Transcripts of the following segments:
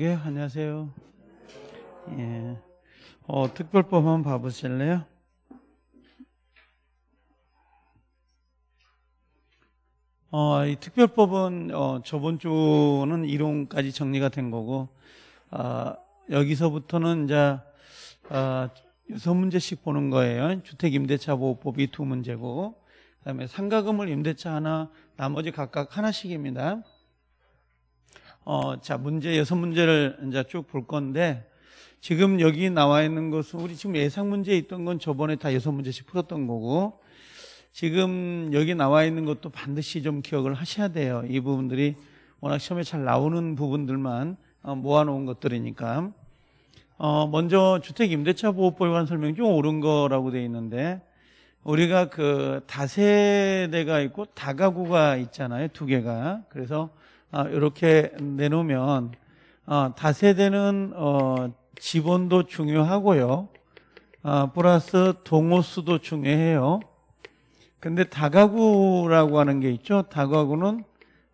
예, 안녕하세요. 예. 어, 특별법 한번 봐보실래요? 어, 이 특별법은, 어, 저번 주는 이론까지 정리가 된 거고, 아, 여기서부터는 이제, 아, 여섯 문제씩 보는 거예요. 주택임대차보호법이 두 문제고, 그 다음에 상가금을 임대차 하나, 나머지 각각 하나씩입니다. 어, 자, 문제, 여섯 문제를 이제 쭉 볼 건데, 지금 여기 나와 있는 것은 우리 지금 예상 문제에 있던 건 저번에 다 여섯 문제씩 풀었던 거고, 지금 여기 나와 있는 것도 반드시 좀 기억을 하셔야 돼요. 이 부분들이 워낙 시험에 잘 나오는 부분들만 어, 모아놓은 것들이니까. 어, 먼저 주택임대차보호법에 관한 설명 중 옳은 거라고 되어 있는데, 우리가 그 다세대가 있고 다가구가 있잖아요. 두 개가. 그래서 아, 이렇게 내놓으면 아, 다세대는 어, 지번도 중요하고요. 아, 플러스 동호수도 중요해요. 근데 다가구라고 하는 게 있죠. 다가구는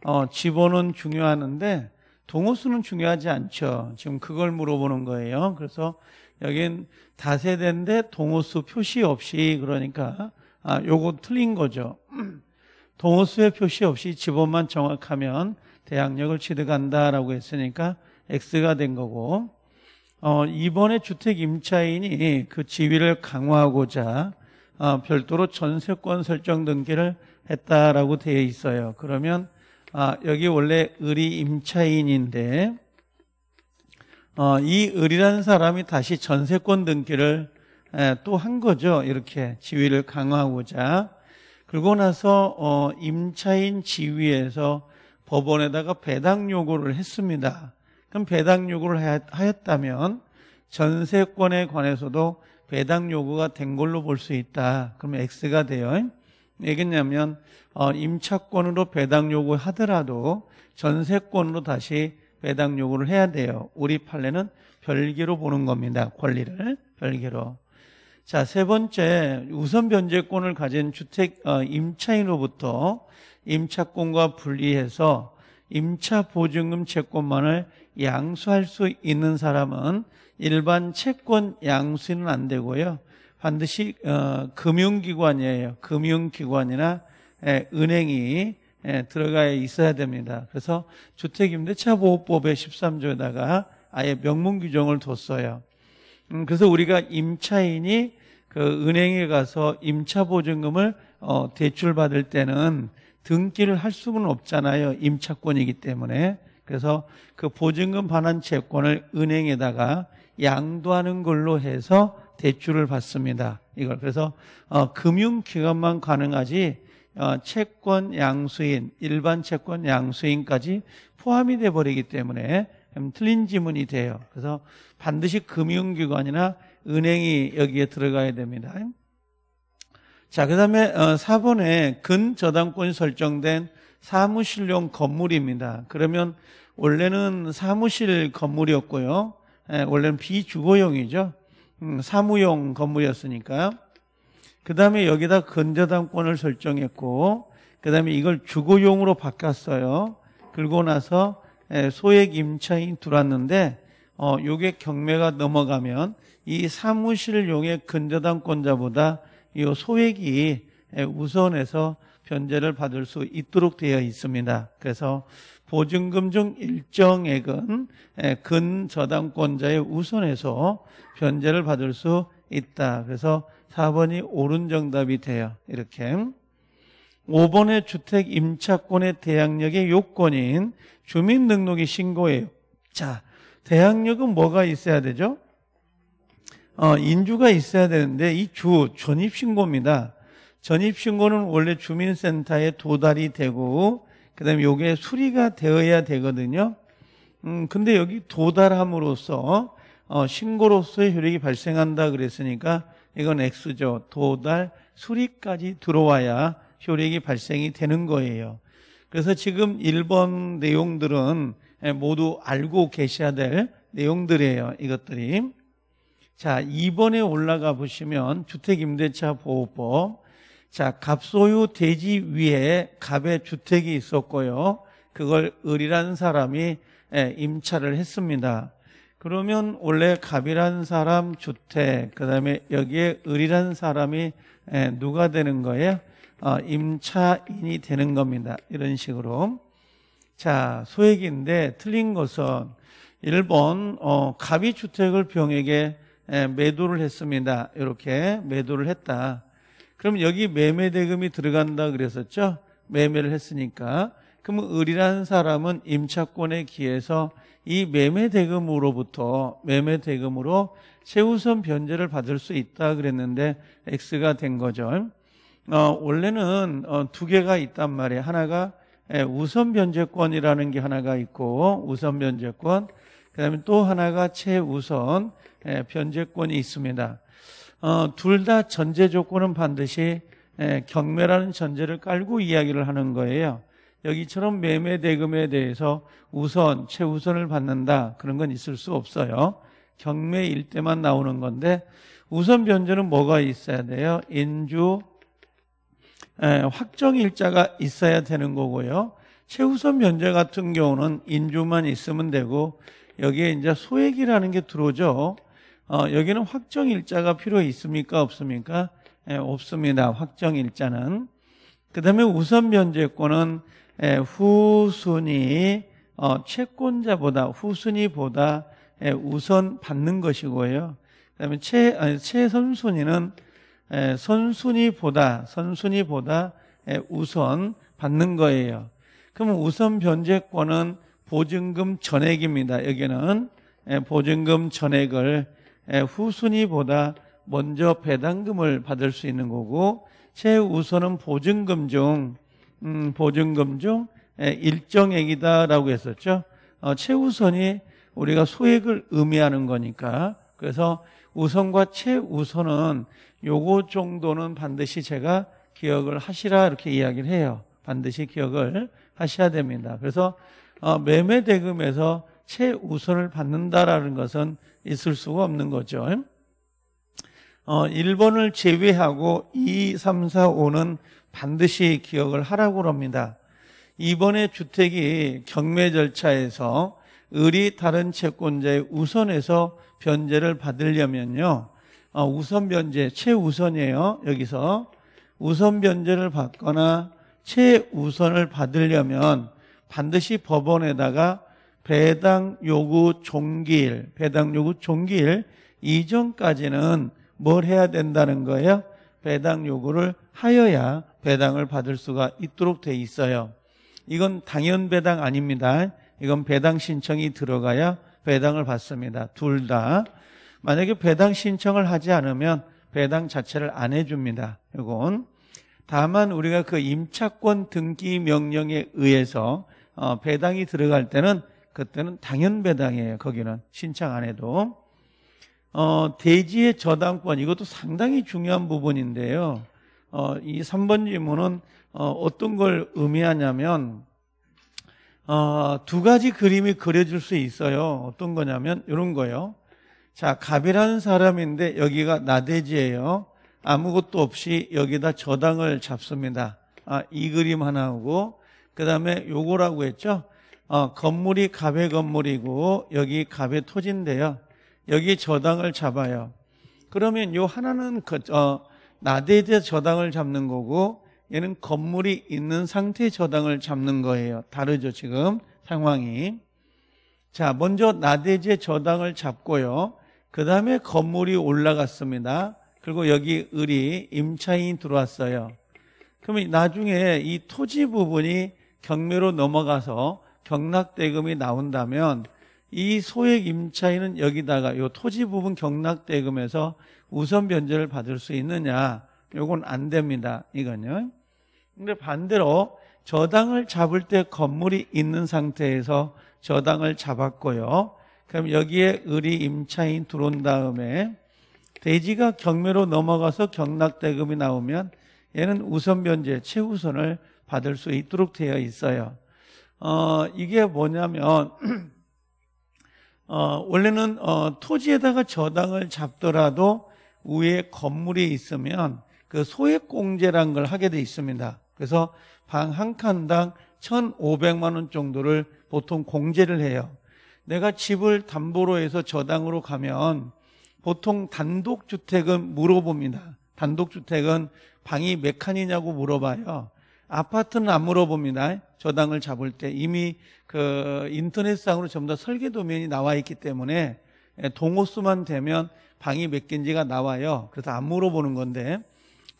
어, 지번은 중요하는데 동호수는 중요하지 않죠. 지금 그걸 물어보는 거예요. 그래서 여긴 다세대인데 동호수 표시 없이 그러니까 아, 요거 틀린 거죠. 동호수의 표시 없이 지번만 정확하면 대학력을 취득한다라고 했으니까 X가 된 거고 어, 이번에 주택 임차인이 그 지위를 강화하고자 어, 별도로 전세권 설정 등기를 했다라고 되어 있어요. 그러면 아, 여기 원래 의리 임차인인데 어, 이 의리라는 사람이 다시 전세권 등기를 또 한 거죠. 이렇게 지위를 강화하고자 그러고 나서 어, 임차인 지위에서 법원에다가 배당 요구를 했습니다. 그럼 배당 요구를 하였다면 전세권에 관해서도 배당 요구가 된 걸로 볼 수 있다. 그러면 X가 돼요. 왜겠냐면 어, 임차권으로 배당 요구하더라도 전세권으로 다시 배당 요구를 해야 돼요. 우리 판례는 별개로 보는 겁니다. 권리를 별개로. 자, 세 번째 우선 변제권을 가진 주택 어, 임차인으로부터 임차권과 분리해서 임차 보증금 채권만을 양수할 수 있는 사람은 일반 채권 양수는 안 되고요. 반드시 어, 금융기관이에요. 금융기관이나 에, 은행이 에, 들어가 있어야 됩니다. 그래서 주택임대차보호법의 13조에다가 아예 명문 규정을 뒀어요. 음, 그래서 우리가 임차인이 그 은행에 가서 임차보증금을 어, 대출받을 때는 등기를 할 수는 없잖아요. 임차권이기 때문에. 그래서 그 보증금 반환 채권을 은행에다가 양도하는 걸로 해서 대출을 받습니다. 이걸 그래서 어, 금융기관만 가능하지 어, 채권 양수인 일반 채권 양수인까지 포함이 돼 버리기 때문에 틀린 지문이 돼요. 그래서 반드시 금융기관이나 은행이 여기에 들어가야 됩니다. 자, 그 다음에 4번에 어, 근저당권이 설정된 사무실용 건물입니다. 그러면 원래는 사무실 건물이었고요. 예, 원래는 비주거용이죠. 음, 사무용 건물이었으니까. 그 다음에 여기다 근저당권을 설정했고, 그 다음에 이걸 주거용으로 바꿨어요. 그리고 나서 예, 소액 임차인 들어왔는데, 어, 요게 경매가 넘어가면 이 사무실용의 근저당권자보다 이 소액이 우선해서 변제를 받을 수 있도록 되어 있습니다. 그래서 보증금 중 일정액은 근저당권자의 우선해서 변제를 받을 수 있다. 그래서 4번이 옳은 정답이 돼요. 이렇게. 5번의 주택 임차권의 대항력의 요건인 주민등록이 신고예요. 자, 대항력은 뭐가 있어야 되죠? 어, 인주가 있어야 되는데 이 주 전입신고입니다. 전입신고는 원래 주민센터에 도달이 되고 그다음에 요게 수리가 되어야 되거든요. 음, 근데 여기 도달함으로써 어, 신고로서의 효력이 발생한다 그랬으니까 이건 X죠. 도달 수리까지 들어와야 효력이 발생이 되는 거예요. 그래서 지금 1번 내용들은 모두 알고 계셔야 될 내용들이에요. 이것들이. 자, 2번에 올라가 보시면 주택임대차 보호법. 자, 갑소유 대지 위에 갑의 주택이 있었고요. 그걸 을이라는 사람이 예, 임차를 했습니다. 그러면 원래 갑이라는 사람 주택, 그 다음에 여기에 을이라는 사람이 예, 누가 되는 거예요? 어, 임차인이 되는 겁니다. 이런 식으로. 자, 소액인데 틀린 것은 1번, 어, 갑이 주택을 병에게 예, 매도를 했습니다. 이렇게 매도를 했다. 그럼 여기 매매 대금이 들어간다 그랬었죠? 매매를 했으니까. 그러면 을이라는 사람은 임차권에 기해서 이 매매 대금으로부터 매매 대금으로 최우선 변제를 받을 수 있다 그랬는데 X가 된 거죠. 어, 원래는 어, 두 개가 있단 말이에요. 하나가 예, 우선 변제권이라는 게 하나가 있고 우선 변제권, 그 다음에 또 하나가 최우선 예, 변제권이 있습니다. 어, 둘 다 전제 조건은 반드시 예, 경매라는 전제를 깔고 이야기를 하는 거예요. 여기처럼 매매 대금에 대해서 우선, 최우선을 받는다. 그런 건 있을 수 없어요. 경매일 때만 나오는 건데, 우선 변제는 뭐가 있어야 돼요? 인주, 에, 확정 일자가 있어야 되는 거고요. 최우선 변제 같은 경우는 인주만 있으면 되고, 여기에 이제 소액이라는 게 들어오죠. 어, 여기는 확정 일자가 필요 있습니까? 없습니까? 에, 없습니다. 확정 일자는. 그 다음에 우선 변제권은 예, 후순위 어, 채권자보다 후순위보다 예, 우선 받는 것이고요. 그 다음에 최 아니, 최선순위는 예, 선순위보다 선순위보다 우선 받는 거예요. 그러면 우선 변제권은 보증금 전액입니다. 여기는 보증금 전액을 후순위보다 먼저 배당금을 받을 수 있는 거고 최우선은 보증금 중 음, 보증금 중 일정액이다라고 했었죠. 어, 최우선이 우리가 소액을 의미하는 거니까 그래서 우선과 최우선은 요거 정도는 반드시 제가 기억을 하시라 이렇게 이야기를 해요. 반드시 기억을 하셔야 됩니다. 그래서 어, 매매 대금에서 최우선을 받는다라는 것은 있을 수가 없는 거죠. 어, 1번을 제외하고 2, 3, 4, 5는 반드시 기억을 하라고 합니다. 이번에 주택이 경매 절차에서 을이 다른 채권자의 우선에서 변제를 받으려면요. 어, 우선 변제, 최우선이에요. 여기서 우선 변제를 받거나 최우선을 받으려면 반드시 법원에다가 배당 요구 종기일, 배당 요구 종기일 이전까지는 뭘 해야 된다는 거예요? 배당 요구를 하여야 배당을 받을 수가 있도록 돼 있어요. 이건 당연 배당 아닙니다. 이건 배당 신청이 들어가야 배당을 받습니다. 둘 다. 만약에 배당 신청을 하지 않으면 배당 자체를 안 해줍니다. 이건. 다만 우리가 그 임차권 등기 명령에 의해서 어, 배당이 들어갈 때는 그때는 당연 배당이에요. 거기는 신청 안 해도. 어, 대지의 저당권 이것도 상당히 중요한 부분인데요. 어, 이 3번 질문은 어, 어떤 걸 의미하냐면 어, 두 가지 그림이 그려질 수 있어요. 어떤 거냐면 이런 거요. 자, 갑이라는 사람인데 여기가 나대지예요. 아무것도 없이 여기다 저당을 잡습니다. 아, 이 그림 하나하고 그 다음에 요거라고 했죠. 어, 건물이 갑의 건물이고 여기 갑의 토지인데요. 여기 저당을 잡아요. 그러면 요 하나는 그, 어, 나대대 저당을 잡는 거고 얘는 건물이 있는 상태의 저당을 잡는 거예요. 다르죠, 지금 상황이. 자, 먼저 나대제 저당을 잡고요. 그 다음에 건물이 올라갔습니다. 그리고 여기 을이 임차인이 들어왔어요. 그러면 나중에 이 토지 부분이 경매로 넘어가서 경락대금이 나온다면 이 소액 임차인은 여기다가 이 토지 부분 경락대금에서 우선 변제를 받을 수 있느냐? 요건 안 됩니다. 이건요. 근데 반대로 저당을 잡을 때 건물이 있는 상태에서 저당을 잡았고요. 그럼 여기에 을이 임차인 들어온 다음에 대지가 경매로 넘어가서 경락대금이 나오면 얘는 우선 변제, 최우선을 받을 수 있도록 되어 있어요. 어, 이게 뭐냐면 어, 원래는 어, 토지에다가 저당을 잡더라도 위에 건물이 있으면 그 소액공제란 걸 하게 돼 있습니다. 그래서 방 한 칸당 1,500만 원 정도를 보통 공제를 해요. 내가 집을 담보로 해서 저당으로 가면 보통 단독주택은 물어봅니다. 단독주택은 방이 몇 칸이냐고 물어봐요. 아파트는 안 물어봅니다. 저당을 잡을 때 이미 그 인터넷상으로 전부 다 설계 도면이 나와 있기 때문에 동호수만 되면 방이 몇 개인지가 나와요. 그래서 안 물어보는 건데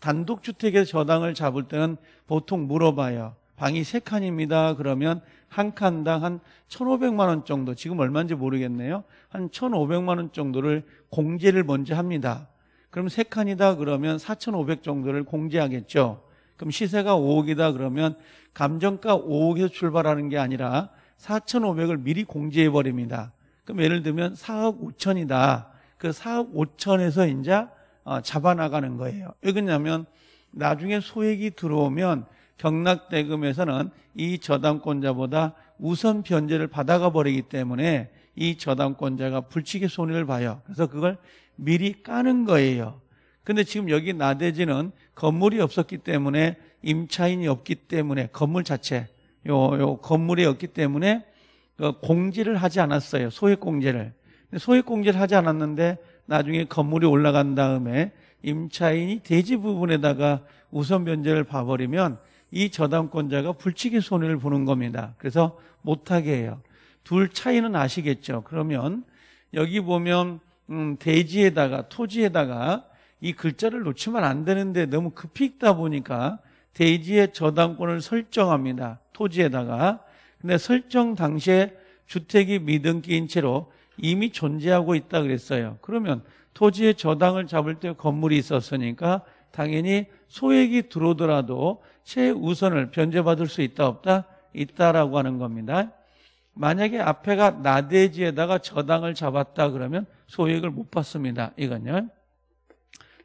단독주택에서 저당을 잡을 때는 보통 물어봐요. 방이 세 칸입니다. 그러면 한 칸당 한 1,500만 원 정도, 지금 얼마인지 모르겠네요. 한 1,500만 원 정도를 공제를 먼저 합니다. 그럼 세 칸이다 그러면 4,500 정도를 공제하겠죠. 그럼 시세가 5억이다 그러면 감정가 5억에서 출발하는 게 아니라 4,500을 미리 공제해 버립니다. 그럼 예를 들면 4억 5천이다. 그 4억 5천에서 이제 어, 잡아나가는 거예요. 왜그냐면 나중에 소액이 들어오면 경락대금에서는 이 저당권자보다 우선 변제를 받아가 버리기 때문에 이 저당권자가 불치게 손해를 봐요. 그래서 그걸 미리 까는 거예요. 근데 지금 여기 나대지는 건물이 없었기 때문에 임차인이 없기 때문에 건물 자체 요, 요 건물이 없기 때문에 그 공지를 하지 않았어요. 소액 공제를. 소액 공제를 하지 않았는데 나중에 건물이 올라간 다음에 임차인이 대지 부분에다가 우선 변제를 봐버리면 이 저당권자가 불치기 손해를 보는 겁니다. 그래서 못하게 해요. 둘 차이는 아시겠죠? 그러면 여기 보면 음, 대지에다가 토지에다가 이 글자를 놓치면 안 되는데 너무 급히 읽다 보니까 대지의 저당권을 설정합니다. 토지에다가. 근데 설정 당시에 주택이 미등기인 채로 이미 존재하고 있다 그랬어요. 그러면 토지의 저당을 잡을 때 건물이 있었으니까 당연히 소액이 들어오더라도 최우선을 변제받을 수 있다 없다? 있다라고 하는 겁니다. 만약에 앞에가 나대지에다가 저당을 잡았다 그러면 소액을 못 받습니다. 이건요.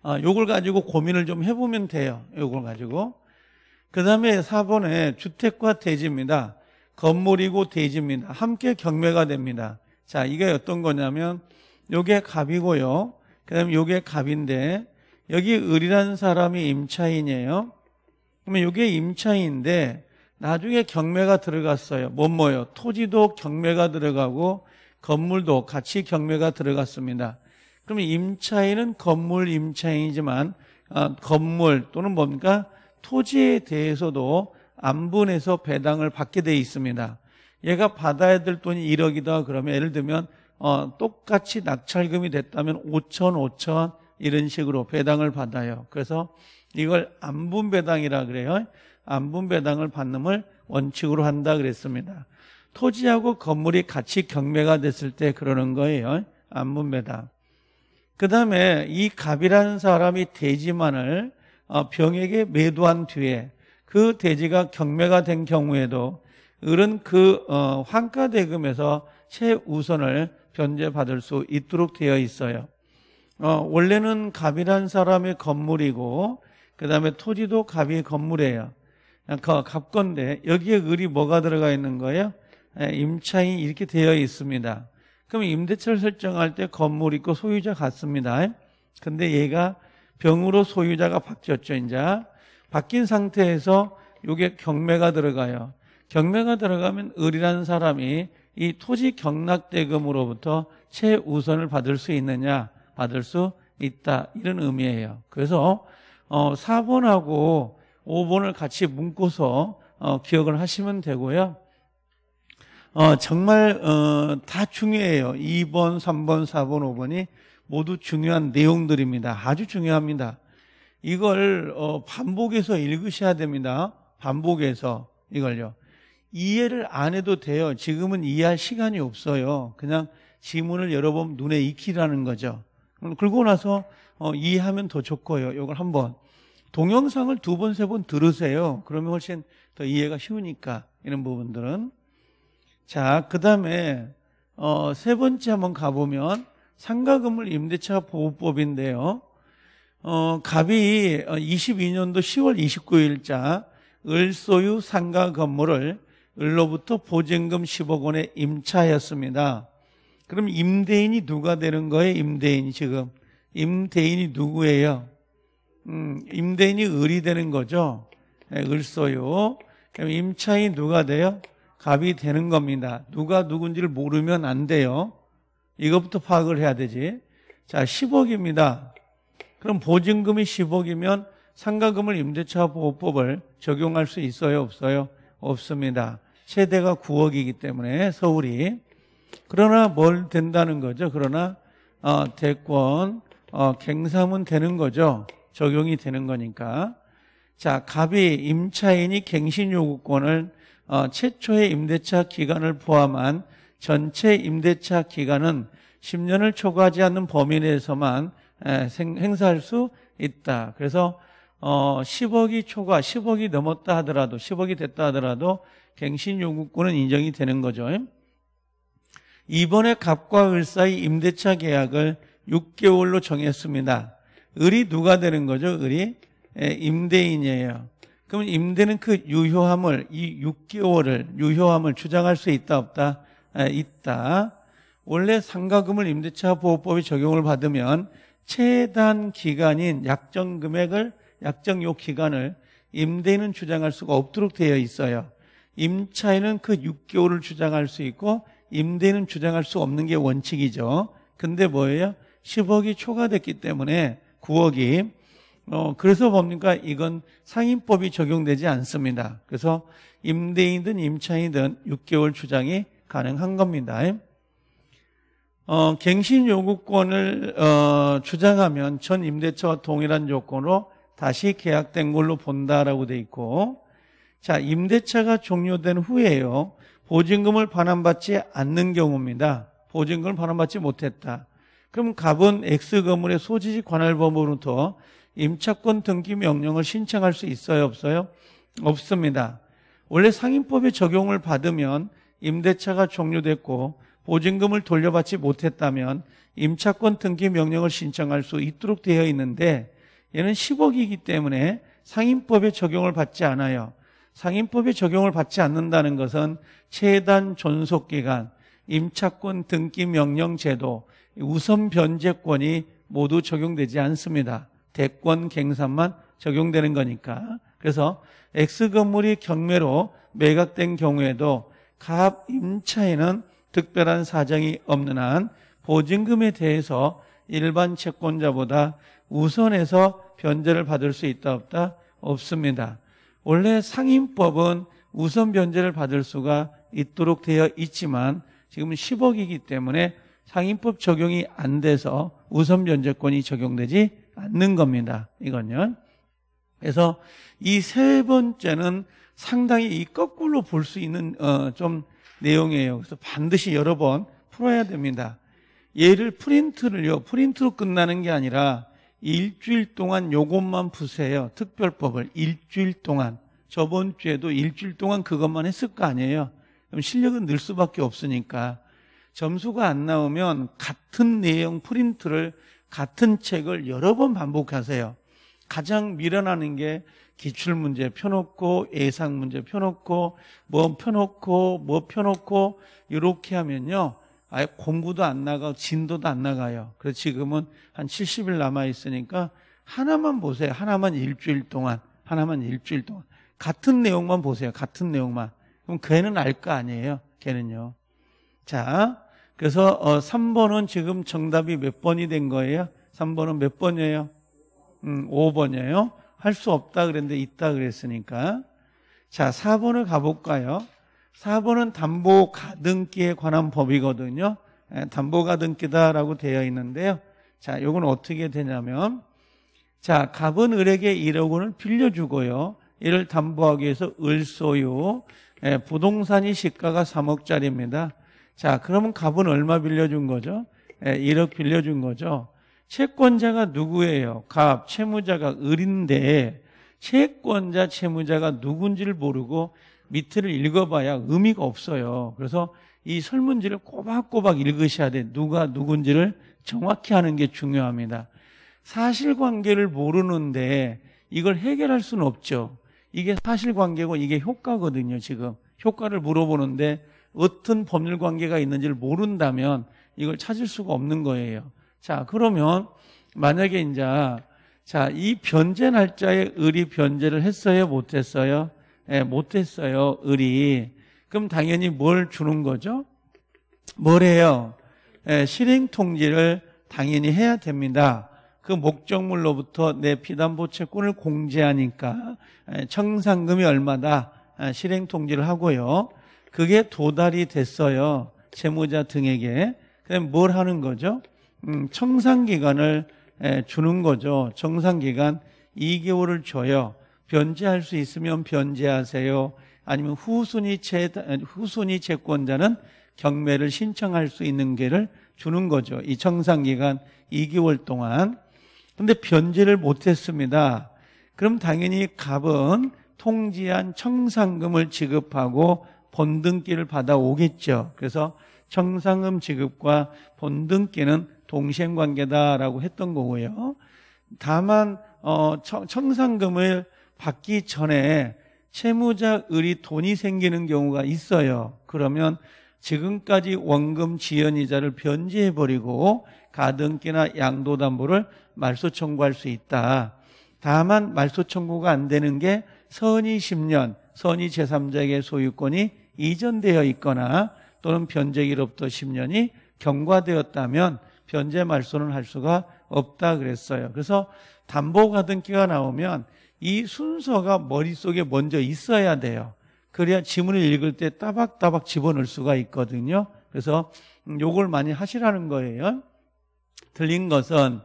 아, 요걸 가지고 고민을 좀 해보면 돼요. 요걸 가지고. 그 다음에 4번에 주택과 대지입니다. 건물이고 대지입니다. 함께 경매가 됩니다. 자, 이게 어떤 거냐면 요게 갑이고요. 그 다음에 요게 갑인데 여기 을이라는 사람이 임차인이에요. 그러면 요게 임차인인데 나중에 경매가 들어갔어요. 뭐 뭐요? 토지도 경매가 들어가고 건물도 같이 경매가 들어갔습니다. 그러면 임차인은 건물 임차인이지만 어, 건물 또는 뭡니까? 토지에 대해서도 안분해서 배당을 받게 돼 있습니다. 얘가 받아야 될 돈이 1억이다 그러면 예를 들면 어, 똑같이 낙찰금이 됐다면 5천, 5천 이런 식으로 배당을 받아요. 그래서 이걸 안분 배당이라 그래요. 안분 배당을 받는 걸 원칙으로 한다 그랬습니다. 토지하고 건물이 같이 경매가 됐을 때 그러는 거예요. 안분 배당. 그 다음에 이 갑이라는 사람이 대지만을 어, 병에게 매도한 뒤에 그 대지가 경매가 된 경우에도 을은 그 어, 환가 대금에서 최우선을 변제받을 수 있도록 되어 있어요. 어, 원래는 갑이란 사람의 건물이고 그 다음에 토지도 갑이 건물이에요. 갑건데 여기에 을이 뭐가 들어가 있는 거예요? 예, 임차인 이렇게 되어 있습니다. 그럼 임대차를 설정할 때 건물 있고 소유자 같습니다. 근데 얘가 병으로 소유자가 바뀌었죠, 이제. 바뀐 상태에서 이게 경매가 들어가요. 경매가 들어가면 을이라는 사람이 이 토지 경락대금으로부터 최우선을 받을 수 있느냐? 받을 수 있다. 이런 의미예요. 그래서 어, 4번하고 5번을 같이 묶어서 어, 기억을 하시면 되고요. 어, 정말 어, 다 중요해요. 2번, 3번, 4번, 5번이 모두 중요한 내용들입니다. 아주 중요합니다. 이걸 어, 반복해서 읽으셔야 됩니다. 반복해서 이걸요. 이해를 안 해도 돼요. 지금은 이해할 시간이 없어요. 그냥 지문을 여러 번 눈에 익히라는 거죠. 그러고 나서 어, 이해하면 더 좋고요. 이걸 한번 동영상을 두 번, 세 번 들으세요. 그러면 훨씬 더 이해가 쉬우니까 이런 부분들은 자, 그 다음에 어, 세 번째 한번 가보면 상가건물 임대차 보호법인데요. 어, 갑이 22년도 10월 29일자 을소유 상가 건물을 을로부터 보증금 10억 원에 임차하였습니다. 그럼 임대인이 누가 되는 거예요? 임대인이 지금. 임대인이 누구예요? 음, 임대인이 을이 되는 거죠. 네, 을소유. 그럼 임차인 누가 돼요? 갑이 되는 겁니다. 누가 누군지를 모르면 안 돼요. 이것부터 파악을 해야 되지. 자, 10억입니다. 그럼 보증금이 10억이면 상가금을 임대차 보호법을 적용할 수 있어요, 없어요? 없습니다. 최대가 9억이기 때문에 서울이 그러나 뭘 된다는 거죠? 그러나 어, 대권 어, 갱삼은 되는 거죠. 적용이 되는 거니까. 자, 갑이 임차인이 갱신 요구권을 어, 최초의 임대차 기간을 포함한 전체 임대차 기간은 10년을 초과하지 않는 범위 내에서만 행사할 수 있다. 그래서 어, 10억이 초과, 10억이 넘었다 하더라도, 10억이 됐다 하더라도 갱신 요구권은 인정이 되는 거죠. 이번에 갑과 을 사이 임대차 계약을 6개월로 정했습니다. 을이 누가 되는 거죠? 을이 예, 임대인이에요. 그러면 임대는 그 유효함을 이 6개월을 유효함을 주장할 수 있다 없다? 예, 있다. 원래 상가금을 임대차 보호법이 적용을 받으면 최단 기간인 약정 금액을 약정요 기간을 임대인은 주장할 수가 없도록 되어 있어요. 임차인은 그 6개월을 주장할 수 있고 임대인은 주장할 수 없는 게 원칙이죠. 근데 뭐예요? 10억이 초과됐기 때문에 9억이 어 그래서 뭡니까? 이건 상인법이 적용되지 않습니다. 그래서 임대인든 임차인든 6개월 주장이 가능한 겁니다. 어, 갱신 요구권을 어, 주장하면 전 임대차와 동일한 조건으로 다시 계약된 걸로 본다라고 돼 있고 자 임대차가 종료된 후에요 보증금을 반환받지 않는 경우입니다. 보증금을 반환받지 못했다. 그럼 갑은 X 건물의 소지지 관할법으로부터 임차권 등기 명령을 신청할 수 있어요, 없어요? 없습니다. 원래 상인법의 적용을 받으면 임대차가 종료됐고 보증금을 돌려받지 못했다면 임차권 등기 명령을 신청할 수 있도록 되어 있는데 얘는 10억이기 때문에 상인법의 적용을 받지 않아요. 상인법의 적용을 받지 않는다는 것은 최단 존속기간, 임차권 등기 명령 제도, 우선 변제권이 모두 적용되지 않습니다. 대권 갱산만 적용되는 거니까. 그래서 X 건물이 경매로 매각된 경우에도 갑 임차인은 특별한 사정이 없는 한 보증금에 대해서 일반 채권자보다 우선해서 변제를 받을 수 있다 없다 없습니다. 원래 상인법은 우선 변제를 받을 수가 있도록 되어 있지만 지금은 10억이기 때문에 상인법 적용이 안 돼서 우선 변제권이 적용되지 않는 겁니다. 이건요. 그래서 이 세 번째는 상당히 이 거꾸로 볼 수 있는 어, 좀 내용이에요. 그래서 반드시 여러 번 풀어야 됩니다. 얘를 프린트를요. 프린트로 끝나는 게 아니라 일주일 동안 요것만 푸세요. 특별법을 일주일 동안. 저번 주에도 일주일 동안 그것만 했을 거 아니에요. 그럼 실력은 늘 수밖에 없으니까 점수가 안 나오면 같은 내용 프린트를 같은 책을 여러 번 반복하세요. 가장 미련하는 게 기출 문제 펴놓고 예상 문제 펴놓고 뭐 펴놓고 뭐 펴놓고 이렇게 하면요. 아예 공부도 안 나가고 진도도 안 나가요. 그래서 지금은 한 70일 남아 있으니까 하나만 보세요. 하나만 일주일 동안 하나만 일주일 동안 같은 내용만 보세요. 같은 내용만. 그럼 걔는 알 거 아니에요. 걔는요. 자, 그래서 어 3번은 지금 정답이 몇 번이 된 거예요? 3번은 몇 번이에요? 음, 5번이에요. 할 수 없다 그랬는데 있다 그랬으니까. 자, 4번을 가볼까요? 4번은 담보 가등기에 관한 법이거든요. 예, 담보 가등기다라고 되어 있는데요. 자, 요건 어떻게 되냐면, 자, 갑은 을에게 1억 원을 빌려주고요. 이를 담보하기 위해서 을소유, 예, 부동산이 시가가 3억짜리입니다. 자, 그러면 갑은 얼마 빌려준 거죠? 1억 예, 빌려준 거죠. 채권자가 누구예요? 갑, 채무자가 을인데 채권자, 채무자가 누군지를 모르고 밑을 읽어봐야 의미가 없어요. 그래서 이 설문지를 꼬박꼬박 읽으셔야 돼. 누가 누군지를 정확히 하는 게 중요합니다. 사실관계를 모르는데 이걸 해결할 수는 없죠. 이게 사실관계고 이게 효과거든요, 지금. 효과를 물어보는데 어떤 법률 관계가 있는지를 모른다면 이걸 찾을 수가 없는 거예요. 자, 그러면 만약에 이제 자, 이 변제 날짜에 을이 변제를 했어요, 못 했어요? 예, 못 했어요, 을이. 그럼 당연히 뭘 주는 거죠? 뭘 해요? 예, 실행 통지를 당연히 해야 됩니다. 그 목적물로부터 내 피담보 채권을 공제하니까 예, 청산금이 얼마다 예, 실행 통지를 하고요. 그게 도달이 됐어요. 채무자 등에게. 그럼 뭘 하는 거죠? 음, 청산기간을 예, 주는 거죠. 청산기간 2개월을 줘요. 변제할 수 있으면 변제하세요. 아니면 후순위 채, 후순위 채권자는 경매를 신청할 수 있는 게를 주는 거죠. 이 청산기간 2개월 동안. 근데 변제를 못했습니다. 그럼 당연히 갑은 통지한 청산금을 지급하고 본등기를 받아오겠죠. 그래서 청산금 지급과 본등기는 동시행 관계다라고 했던 거고요. 다만 어, 청산금을 받기 전에 채무자 을이 돈이 생기는 경우가 있어요. 그러면 지금까지 원금 지연 이자를 변제해 버리고 가등기나 양도 담보를 말소 청구할 수 있다. 다만 말소 청구가 안 되는 게 선의 10년, 선의 제3자에게 소유권이 이전되어 있거나 또는 변제기로부터 10년이 경과되었다면 변제 말소는 할 수가 없다 그랬어요. 그래서 담보 가등기가 나오면 이 순서가 머릿속에 먼저 있어야 돼요. 그래야 지문을 읽을 때 따박따박 집어넣을 수가 있거든요. 그래서 요걸 많이 하시라는 거예요. 틀린 것은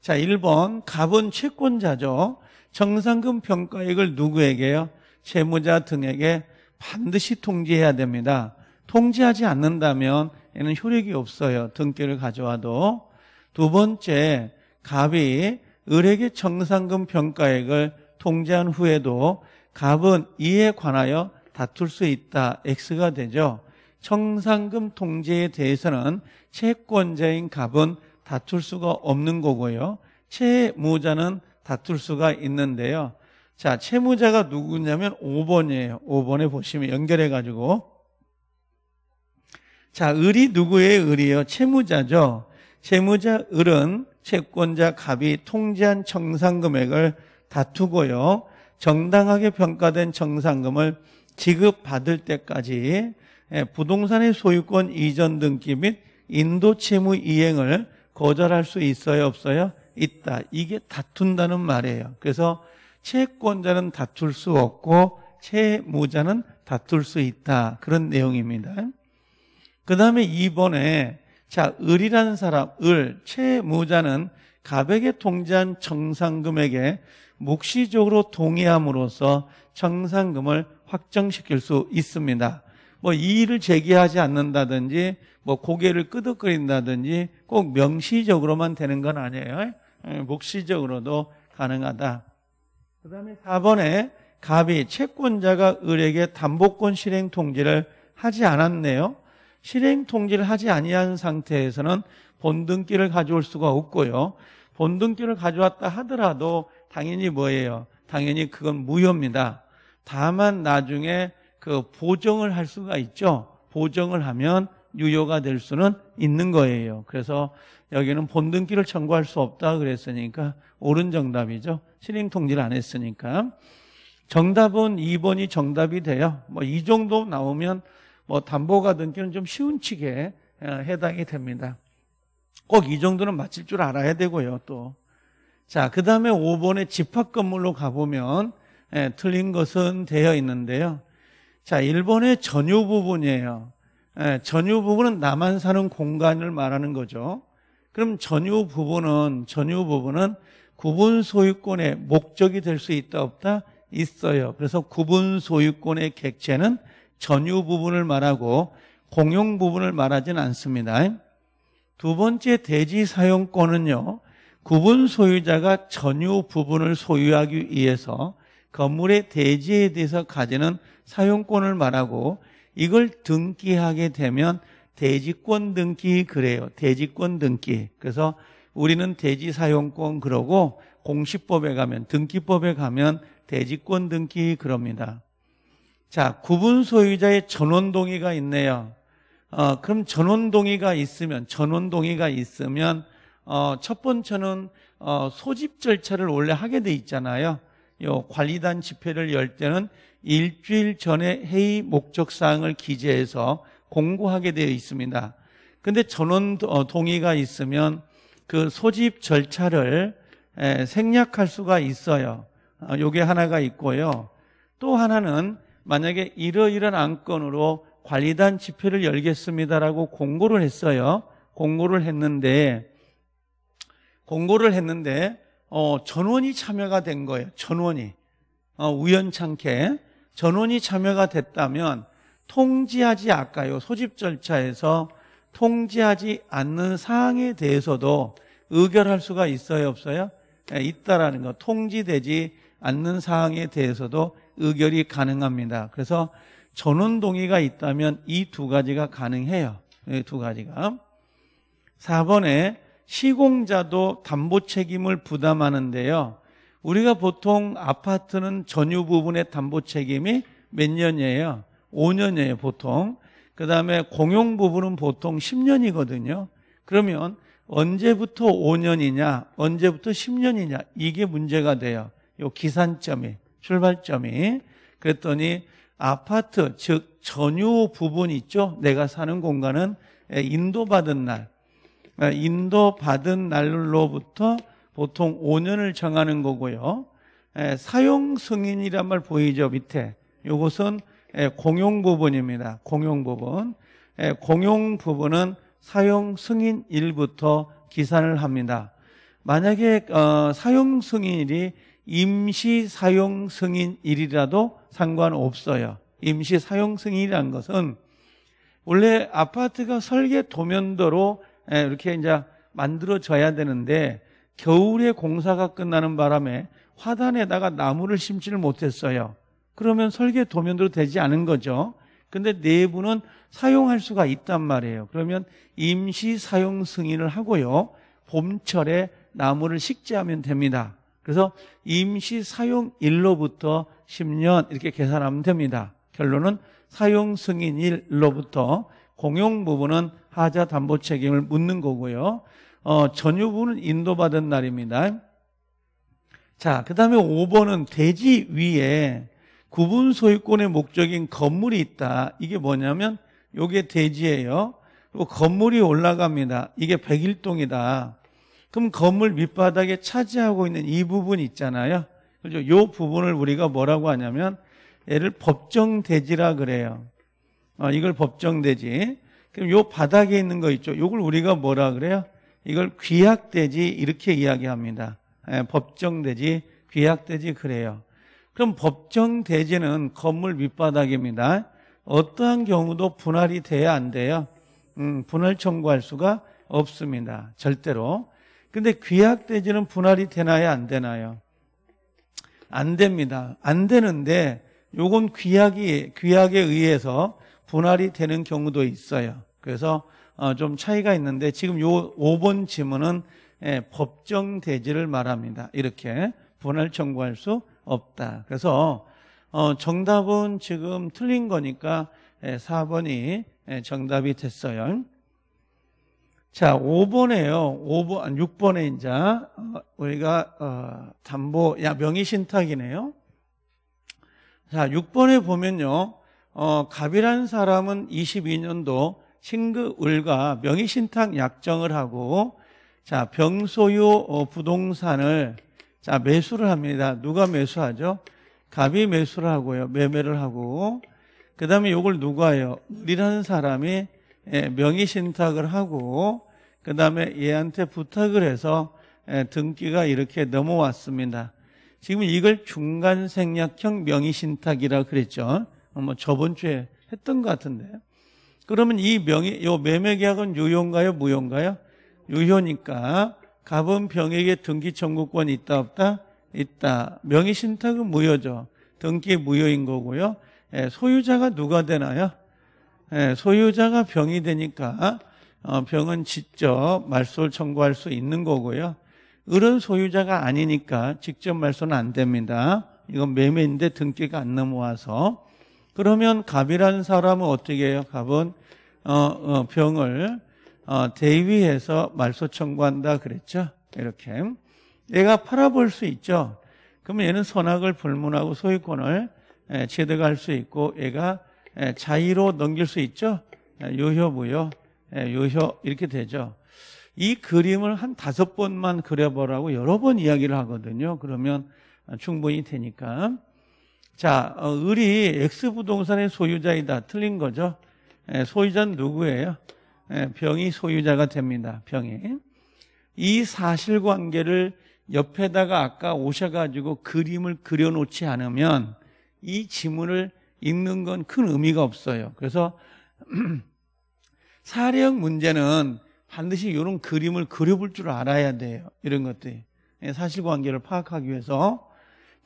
자, 1번 갑은 채권자죠. 정상금 평가액을 누구에게요? 채무자 등에게 반드시 통지해야 됩니다. 통지하지 않는다면 얘는 효력이 없어요. 등기를 가져와도. 두 번째, 갑이 을에게 정상금 평가액을 통지한 후에도 갑은 이에 관하여 다툴 수 있다. X가 되죠. 청산금 통제에 대해서는 채권자인 갑은 다툴 수가 없는 거고요. 채무자는 다툴 수가 있는데요. 자, 채무자가 누구냐면 5번이에요. 5번에 보시면 연결해 가지고 자, 을이 누구의 을이에요? 채무자죠. 채무자 을은 채권자 갑이 통지한 청산금액을 다투고요. 정당하게 평가된 청산금을 지급받을 때까지 예, 부동산의 소유권 이전 등기 및 인도 채무 이행을 거절할 수 있어요, 없어요? 있다. 이게 다툰다는 말이에요. 그래서 채권자는 다툴 수 없고 채무자는 다툴 수 있다. 그런 내용입니다. 그 다음에 2번에 자, 을이라는 사람, 을, 채무자는 갑에게 통지한 정상금액에 묵시적으로 동의함으로써 청산금을 확정시킬 수 있습니다. 뭐 이의를 제기하지 않는다든지 뭐 고개를 끄덕거린다든지 꼭 명시적으로만 되는 건 아니에요. 예, 묵시적으로도 가능하다. 그 다음에 4번에 갑이 채권자가 을에게 담보권 실행 통지를 하지 않았네요. 실행 통지를 하지 아니한 상태에서는 본등기를 가져올 수가 없고요. 본등기를 가져왔다 하더라도 당연히 뭐예요? 당연히 그건 무효입니다. 다만 나중에 그 보정을 할 수가 있죠. 보정을 하면 유효가 될 수는 있는 거예요. 그래서 여기는 본등기를 청구할 수 없다 그랬으니까 옳은 정답이죠. 실행 통지를 안 했으니까. 정답은 2번이 정답이 돼요. 뭐 이 정도 나오면 뭐 담보가 등기는 좀 쉬운 어, 해당이 됩니다. 꼭 이 정도는 맞힐 줄 알아야 되고요, 또. 자, 그 다음에 5번의 집합 건물로 가보면 예, 틀린 것은 되어 있는데요. 자, 1번의 전유 부분이에요. 예, 전유 부분은 나만 사는 공간을 말하는 거죠. 그럼 전유 부분은 전유 부분은 구분 소유권의 목적이 될 수 있다 없다 있어요. 그래서 구분 소유권의 객체는 전유 부분을 말하고 공용 부분을 말하진 않습니다. 두 번째 대지 사용권은요. 구분 소유자가 전유 부분을 소유하기 위해서 건물의 대지에 대해서 가지는 사용권을 말하고 이걸 등기하게 되면 대지권 등기 그래요. 대지권 등기. 그래서 우리는 대지 사용권 그러고 공시법에 가면 등기법에 가면 대지권 등기 그럽니다. 자, 구분 소유자의 전원 동의가 있네요. 어, 그럼 전원 동의가 있으면 전원 동의가 있으면 어, 첫 번째는 어, 소집 절차를 원래 하게 돼 있잖아요. 요 관리단 집회를 열 때는 일주일 전에 회의 목적 사항을 기재해서 공고하게 되어 있습니다. 근데 전원 어, 동의가 있으면 그 소집 절차를 생략할 수가 있어요. 어, 요게 하나가 있고요. 또 하나는 만약에 이러이러한 안건으로 관리단 집회를 열겠습니다라고 공고를 했어요. 공고를 했는데 공고를 했는데 어, 전원이 참여가 된 거예요. 전원이 어, 우연찮게 전원이 참여가 됐다면 통지하지 아까요 소집 절차에서 통지하지 않는 사항에 대해서도 의결할 수가 있어요 없어요? 네, 있다라는 거 통지되지 않는 사항에 대해서도 의결이 가능합니다. 그래서 전원 동의가 있다면 이 두 가지가 가능해요. 두 가지가. 4번에 시공자도 담보 책임을 부담하는데요. 우리가 보통 아파트는 전유 부분의 담보 책임이 몇 년이에요? 5년이에요, 보통. 그 다음에 공용 부분은 보통 10년이거든요. 그러면 언제부터 5년이냐, 언제부터 10년이냐, 이게 문제가 돼요. 요 기산점이, 출발점이. 그랬더니 아파트, 즉, 전유 부분 있죠? 내가 사는 공간은 인도받은 날, 인도받은 날로부터 보통 5년을 정하는 거고요. 사용 승인이란 말 보이죠? 밑에. 요것은 공용 부분입니다. 공용 부분. 공용 부분은 사용 승인일부터 기산을 합니다. 만약에 어, 사용 승인일이 임시 사용 승인일이라도 상관없어요. 임시 사용 승인이라는 것은 원래 아파트가 설계 도면도로 이렇게 이제 만들어져야 되는데 겨울에 공사가 끝나는 바람에 화단에다가 나무를 심지를 못했어요. 그러면 설계 도면도로 되지 않은 거죠. 근데 내부는 사용할 수가 있단 말이에요. 그러면 임시 사용 승인을 하고요. 봄철에 나무를 식재하면 됩니다. 그래서 임시 사용일로부터 10년 이렇게 계산하면 됩니다. 결론은 사용 승인일로부터 공용 부분은 하자 담보 책임을 묻는 거고요. 어, 전유 부분은 인도받은 날입니다. 자, 그 다음에 5번은 대지 위에 구분 소유권의 목적인 건물이 있다. 이게 뭐냐면 요게 대지예요. 그리고 건물이 올라갑니다. 이게 백일동이다. 그럼 건물 밑바닥에 차지하고 있는 이 부분 있잖아요. 그죠? 요 부분을 우리가 뭐라고 하냐면 얘를 법정 대지라 그래요. 어, 이걸 법정 대지. 그럼 요 바닥에 있는 거 있죠. 요걸 우리가 뭐라 그래요? 이걸 귀약대지 이렇게 이야기합니다. 예, 법정 대지, 귀약대지 그래요. 그럼 법정 대지는 건물 밑바닥입니다. 어떠한 경우도 분할이 돼야 안 돼요. 음, 분할 청구할 수가 없습니다. 절대로. 근데 귀약 대지는 분할이 되나요? 안 되나요? 안 됩니다. 안 되는데 요건 귀약이 귀약에 의해서 분할이 되는 경우도 있어요. 그래서 어, 좀 차이가 있는데 지금 요 5번 지문은 예, 법정 대지를 말합니다. 이렇게 분할 청구할 수 없다. 그래서 어, 정답은 지금 틀린 거니까 4번이 정답이 됐어요. 자, 5번에요. 5번, 6번에 이제 어, 우리가 어, 담보, 야 명의 신탁이네요. 자, 6번에 보면요. 어, 갑이라는 사람은 22년도 신급을과 명의 신탁 약정을 하고 자, 병소유 어, 부동산을 자, 매수를 합니다. 누가 매수하죠? 갑이 매수를 하고요. 매매를 하고. 그 다음에 이걸 누가 해요? 을이라는 사람이 예, 명의 신탁을 하고, 그 다음에 얘한테 부탁을 해서 예, 등기가 이렇게 넘어왔습니다. 지금 이걸 중간 생략형 명의 신탁이라 그랬죠. 뭐 저번 주에 했던 것 같은데. 그러면 이 명의, 요 매매 계약은 유효인가요? 무효인가요? 유효니까 갑은 병에게 등기 청구권이 있다 없다? 있다. 명의 신탁은 무효죠. 등기 무효인 거고요. 예, 소유자가 누가 되나요? 예, 소유자가 병이 되니까 어, 병은 직접 말소를 청구할 수 있는 거고요. 을은 소유자가 아니니까 직접 말소는 안 됩니다. 이건 매매인데 등기가 안 넘어와서 그러면 갑이라는 사람은 어떻게 해요? 갑은 어, 어, 병을 어, 대위해서 말소 청구한다 그랬죠. 이렇게 얘가 팔아볼 수 있죠. 그러면 얘는 선악을 불문하고 소유권을 예, 취득할 수 있고 얘가 예, 자의로 넘길 수 있죠. 예, 요효부요. 요효 이렇게 되죠. 이 그림을 한 다섯 번만 그려보라고 여러 번 이야기를 하거든요. 그러면 충분히 되니까. 자, 어, 을이 X부동산의 소유자이다. 틀린 거죠. 소유자는 누구예요? 병이 소유자가 됩니다. 병이. 이 사실관계를 옆에다가 아까 오셔가지고 그림을 그려놓지 않으면 이 지문을 읽는 건 큰 의미가 없어요. 그래서 사례형 문제는 반드시 이런 그림을 그려볼 줄 알아야 돼요. 이런 것들이. 예, 사실관계를 파악하기 위해서.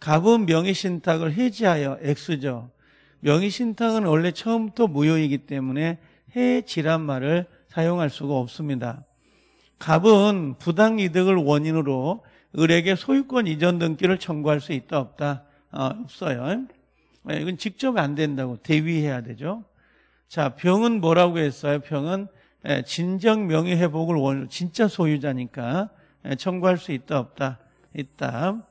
갑은 명의신탁을 해지하여 X죠. 명의신탁은 원래 처음부터 무효이기 때문에 해지란 말을 사용할 수가 없습니다. 갑은 부당 이득을 원인으로 을에게 소유권 이전 등기를 청구할 수 있다 없다 어, 없어요. 예, 이건 직접 안 된다고 대위해야 되죠. 자 병은 뭐라고 했어요? 병은 예, 진정 명예 회복을 원 진짜 소유자니까 예, 청구할 수 있다 없다 있다.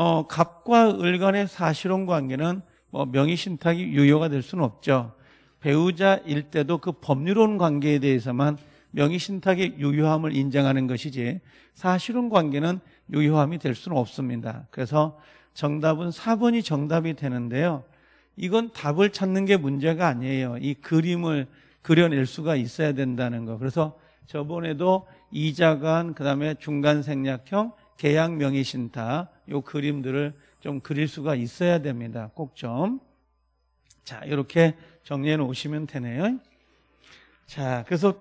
어, 갑과 을 간의 사실혼 관계는 뭐 명의 신탁이 유효가 될 수는 없죠. 배우자일 때도 그 법률혼 관계에 대해서만 명의 신탁의 유효함을 인정하는 것이지 사실혼 관계는 유효함이 될 수는 없습니다. 그래서 정답은 4번이 정답이 되는데요. 이건 답을 찾는 게 문제가 아니에요. 이 그림을 그려낼 수가 있어야 된다는 거. 그래서 저번에도 이자간, 그 다음에 중간 생략형, 계약 명의 신탁, 요 그림들을 좀 그릴 수가 있어야 됩니다. 꼭 좀. 자, 이렇게 정리해 놓으시면 되네요. 자, 그래서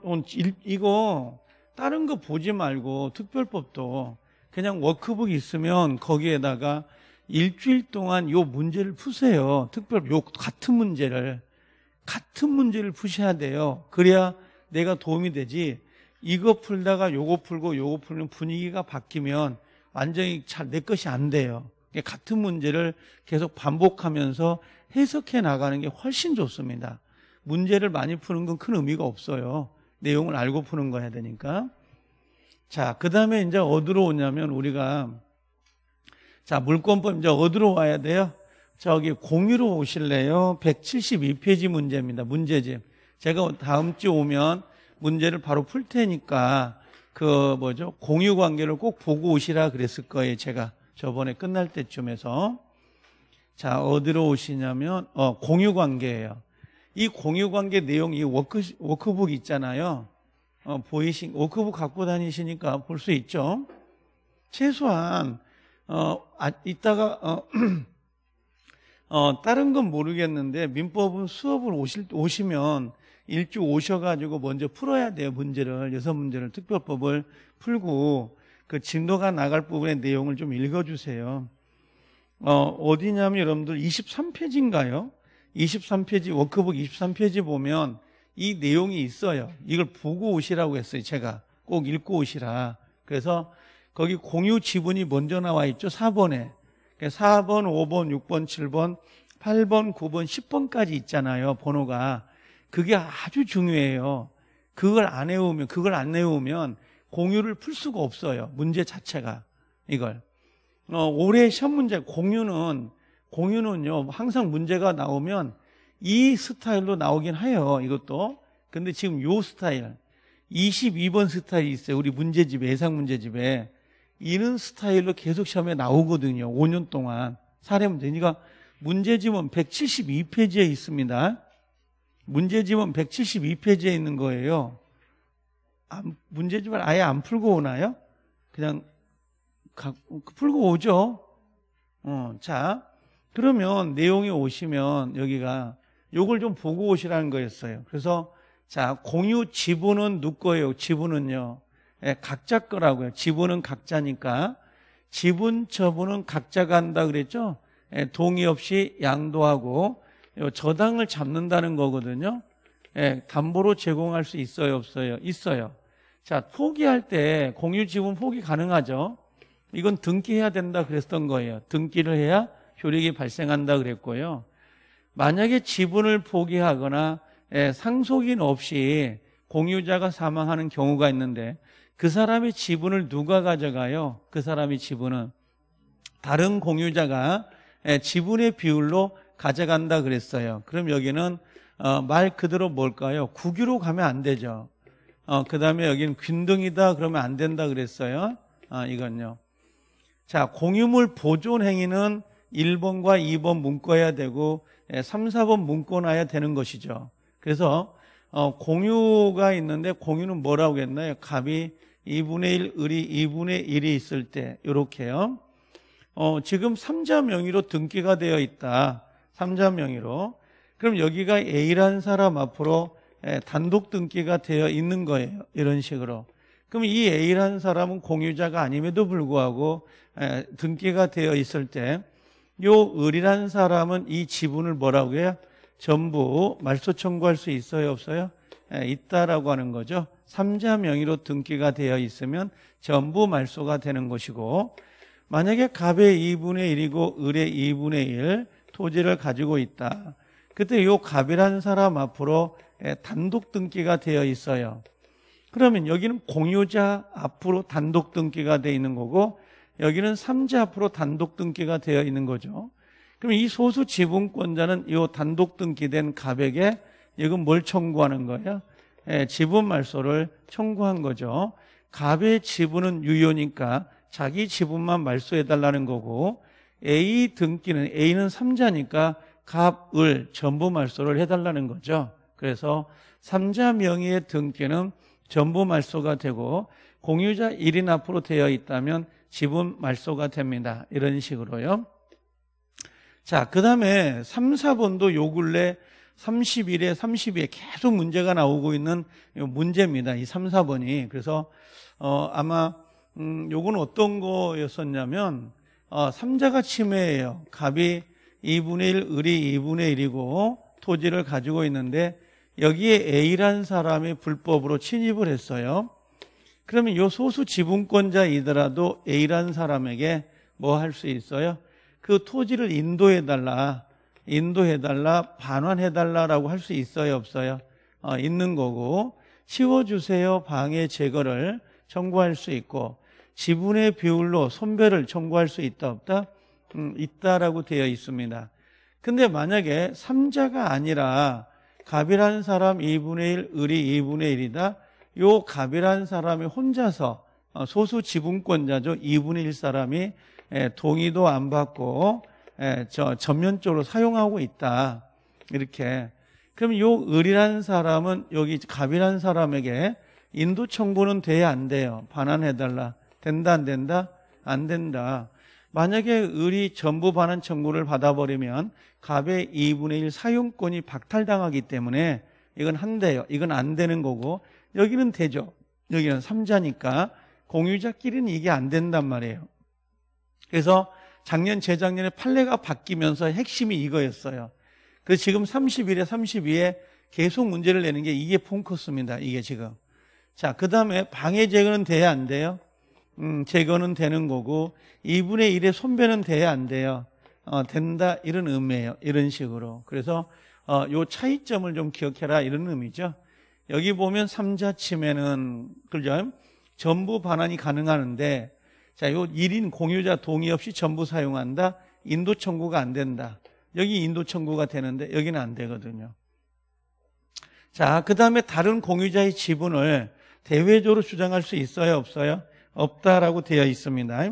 이거 다른 거 보지 말고 특별법도 그냥 워크북 있으면 거기에다가 일주일 동안 요 문제를 푸세요. 특별 요 같은 문제를 같은 문제를 푸셔야 돼요. 그래야 내가 도움이 되지. 이거 풀다가 요거 풀고 요거 풀면 분위기가 바뀌면 완전히 잘 내 것이 안 돼요. 같은 문제를 계속 반복하면서 해석해 나가는 게 훨씬 좋습니다. 문제를 많이 푸는 건 큰 의미가 없어요. 내용을 알고 푸는 거야 되니까. 자, 그 다음에 이제 어디로 오냐면 우리가 자, 물권법 이제 어디로 와야 돼요? 저기 공유로 오실래요? 172페이지 문제입니다. 문제집. 제가 다음 주 오면 문제를 바로 풀 테니까 그 뭐죠? 공유 관계를 꼭 보고 오시라 그랬을 거예요. 제가 저번에 끝날 때쯤에서. 자, 어디로 오시냐면 어, 공유 관계예요. 이 공유 관계 내용 이 워크 워크북 있잖아요. 어, 보이신 워크북 갖고 다니시니까 볼 수 있죠. 최소한 어, 아, 이따가 어, 어, 다른 건 모르겠는데 민법은 수업을 오실 오시면 일주 오셔가지고 먼저 풀어야 돼요 문제를 여섯 문제를 특별법을 풀고 그 진도가 나갈 부분의 내용을 좀 읽어주세요. 어, 어디냐면 여러분들 23페이지인가요? 23페이지 워크북 23페이지 보면 이 내용이 있어요. 이걸 보고 오시라고 했어요. 제가 꼭 읽고 오시라. 그래서 거기 공유 지분이 먼저 나와 있죠. 4번에. 4번, 5번, 6번, 7번, 8번, 9번, 10번까지 있잖아요. 번호가. 그게 아주 중요해요. 그걸 안 외우면, 그걸 안 외우면 공유를 풀 수가 없어요. 문제 자체가. 이걸. 어, 올해 시험 문제, 공유는, 공유는요, 항상 문제가 나오면 이 스타일로 나오긴 해요. 이것도. 근데 지금 요 스타일. 22번 스타일이 있어요. 우리 문제집에, 예상 문제집에. 이런 스타일로 계속 시험에 나오거든요. 5년 동안. 사례 문제. 그러니까 문제집은 172페이지에 있습니다. 문제집은 172페이지에 있는 거예요. 문제집을 아예 안 풀고 오나요? 그냥 가, 풀고 오죠. 어, 자, 그러면 내용이 오시면 여기가 요걸 좀 보고 오시라는 거였어요. 그래서 자, 공유 지분은 누구 거예요? 지분은요. 예, 각자 거라고요. 지분은 각자니까. 지분 처분은 각자가 한다 그랬죠? 예, 동의 없이 양도하고 저당을 잡는다는 거거든요. 예, 담보로 제공할 수 있어요, 없어요? 있어요. 자, 포기할 때 공유 지분 포기 가능하죠. 이건 등기해야 된다 그랬던 거예요. 등기를 해야 효력이 발생한다 그랬고요. 만약에 지분을 포기하거나 예, 상속인 없이 공유자가 사망하는 경우가 있는데 그 사람의 지분을 누가 가져가요? 그 사람의 지분은 다른 공유자가 예, 지분의 비율로 가져간다 그랬어요. 그럼 여기는 어, 말 그대로 뭘까요? 국유로 가면 안 되죠. 어, 그 다음에 여기는 균등이다 그러면 안 된다 그랬어요. 아, 이건요. 자, 공유물 보존 행위는 1번과 2번 문과해야 되고 3, 예, 4번 문과놔야 되는 것이죠. 그래서 어, 공유가 있는데 공유는 뭐라고 했나요? 값이 2분의 1, 을이 2분의 1이 있을 때 이렇게요. 어, 지금 3자 명의로 등기가 되어 있다. 3자 명의로. 그럼 여기가 A라는 사람 앞으로 예, 단독 등기가 되어 있는 거예요. 이런 식으로. 그럼 이 A라는 사람은 공유자가 아님에도 불구하고 예, 등기가 되어 있을 때 요 을이라는 사람은 이 지분을 뭐라고 해요? 전부 말소 청구할 수 있어요, 없어요? 예, 있다라고 하는 거죠. 3자 명의로 등기가 되어 있으면 전부 말소가 되는 것이고 만약에 갑의 2분의 1이고 을의 2분의 1 토지를 가지고 있다. 그때 요 갑이라는 사람 앞으로 예, 단독 등기가 되어 있어요. 그러면 여기는 공유자 앞으로 단독 등기가 되어 있는 거고 여기는 3자 앞으로 단독 등기가 되어 있는 거죠. 그럼 이 소수 지분권자는 이 단독 등기된 갑에게 이건 뭘 청구하는 거예요? 예, 지분 말소를 청구한 거죠. 갑의 지분은 유효니까 자기 지분만 말소해 달라는 거고 A 등기는 A는 3자니까 갑, 을 전부 말소를 해 달라는 거죠. 그래서 3자 명의의 등기는 전부 말소가 되고 공유자 1인 앞으로 되어 있다면 지분 말소가 됩니다. 이런 식으로요. 자, 그 다음에 3, 4번도 요 근래 31에 32에 계속 문제가 나오고 있는 문제입니다. 이 3, 4번이. 그래서, 어, 아마, 음, 요건 어떤 거였었냐면, 어, 3자가 침해예요. 갑이 2분의 1, 을이 2분의 1이고, 토지를 가지고 있는데, 여기에 A라는 사람이 불법으로 침입을 했어요. 그러면 요 소수 지분권자이더라도 A라는 사람에게 뭐 할 수 있어요? 그 토지를 인도해달라, 인도해달라, 반환해달라라고 할 수 있어요, 없어요? 어, 있는 거고, 치워주세요, 방해 제거를 청구할 수 있고, 지분의 비율로 손배를 청구할 수 있다, 없다? 음, 있다라고 되어 있습니다. 근데 만약에 3자가 아니라 갑이라는 사람 2분의 1, 을이 2분의 1이다. 요 갑이라는 사람이 혼자서 어, 소수 지분권자죠. 2분의 1 사람이 예, 동의도 안 받고 예, 저 전면적으로 사용하고 있다. 이렇게. 그럼 요 을이라는 사람은 여기 갑이라는 사람에게 인도 청구는 돼야 안 돼요. 반환해달라. 된다 안 된다? 안 된다. 만약에 을이 전부 반환 청구를 받아버리면 갑의 2분의 1 사용권이 박탈당하기 때문에 이건 한 대요. 이건 안 되는 거고 여기는 되죠. 여기는 3자니까 공유자끼리는 이게 안 된단 말이에요. 그래서 작년 재작년에 판례가 바뀌면서 핵심이 이거였어요. 그래서 지금 31에 32에 계속 문제를 내는 게 이게 폰코스입니다. 이게 지금. 자, 그 다음에 방해 제거는 돼야 안 돼요? 음, 제거는 되는 거고 2분의 1의 손배는 돼야 안 돼요. 어, 된다 이런 의미예요. 이런 식으로. 그래서 어, 요 차이점을 좀 기억해라 이런 의미죠. 여기 보면 3자 침해는 그죠? 전부 반환이 가능하는데 자, 요 1인 공유자 동의 없이 전부 사용한다. 인도 청구가 안 된다. 여기 인도 청구가 되는데 여기는 안 되거든요. 자, 그다음에 다른 공유자의 지분을 대외적으로 주장할 수 있어요, 없어요? 없다라고 되어 있습니다.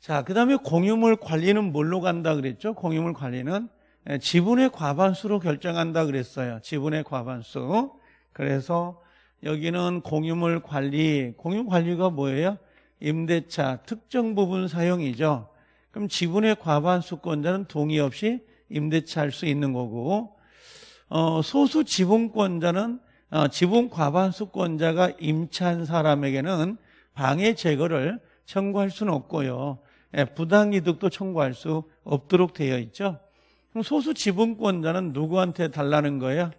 자, 그 다음에 공유물 관리는 뭘로 간다 그랬죠? 공유물 관리는 예, 지분의 과반수로 결정한다 그랬어요. 지분의 과반수. 그래서 여기는 공유물 관리, 공유 관리가 뭐예요? 임대차 특정 부분 사용이죠. 그럼 지분의 과반수권자는 동의 없이 임대차 할 수 있는 거고, 어, 소수 지분권자는 어, 지분 과반수권자가 임차한 사람에게는 방해 제거를 청구할 수는 없고요. 예, 부당이득도 청구할 수 없도록 되어 있죠. 그럼 소수 지분권자는 누구한테 달라는 거예요?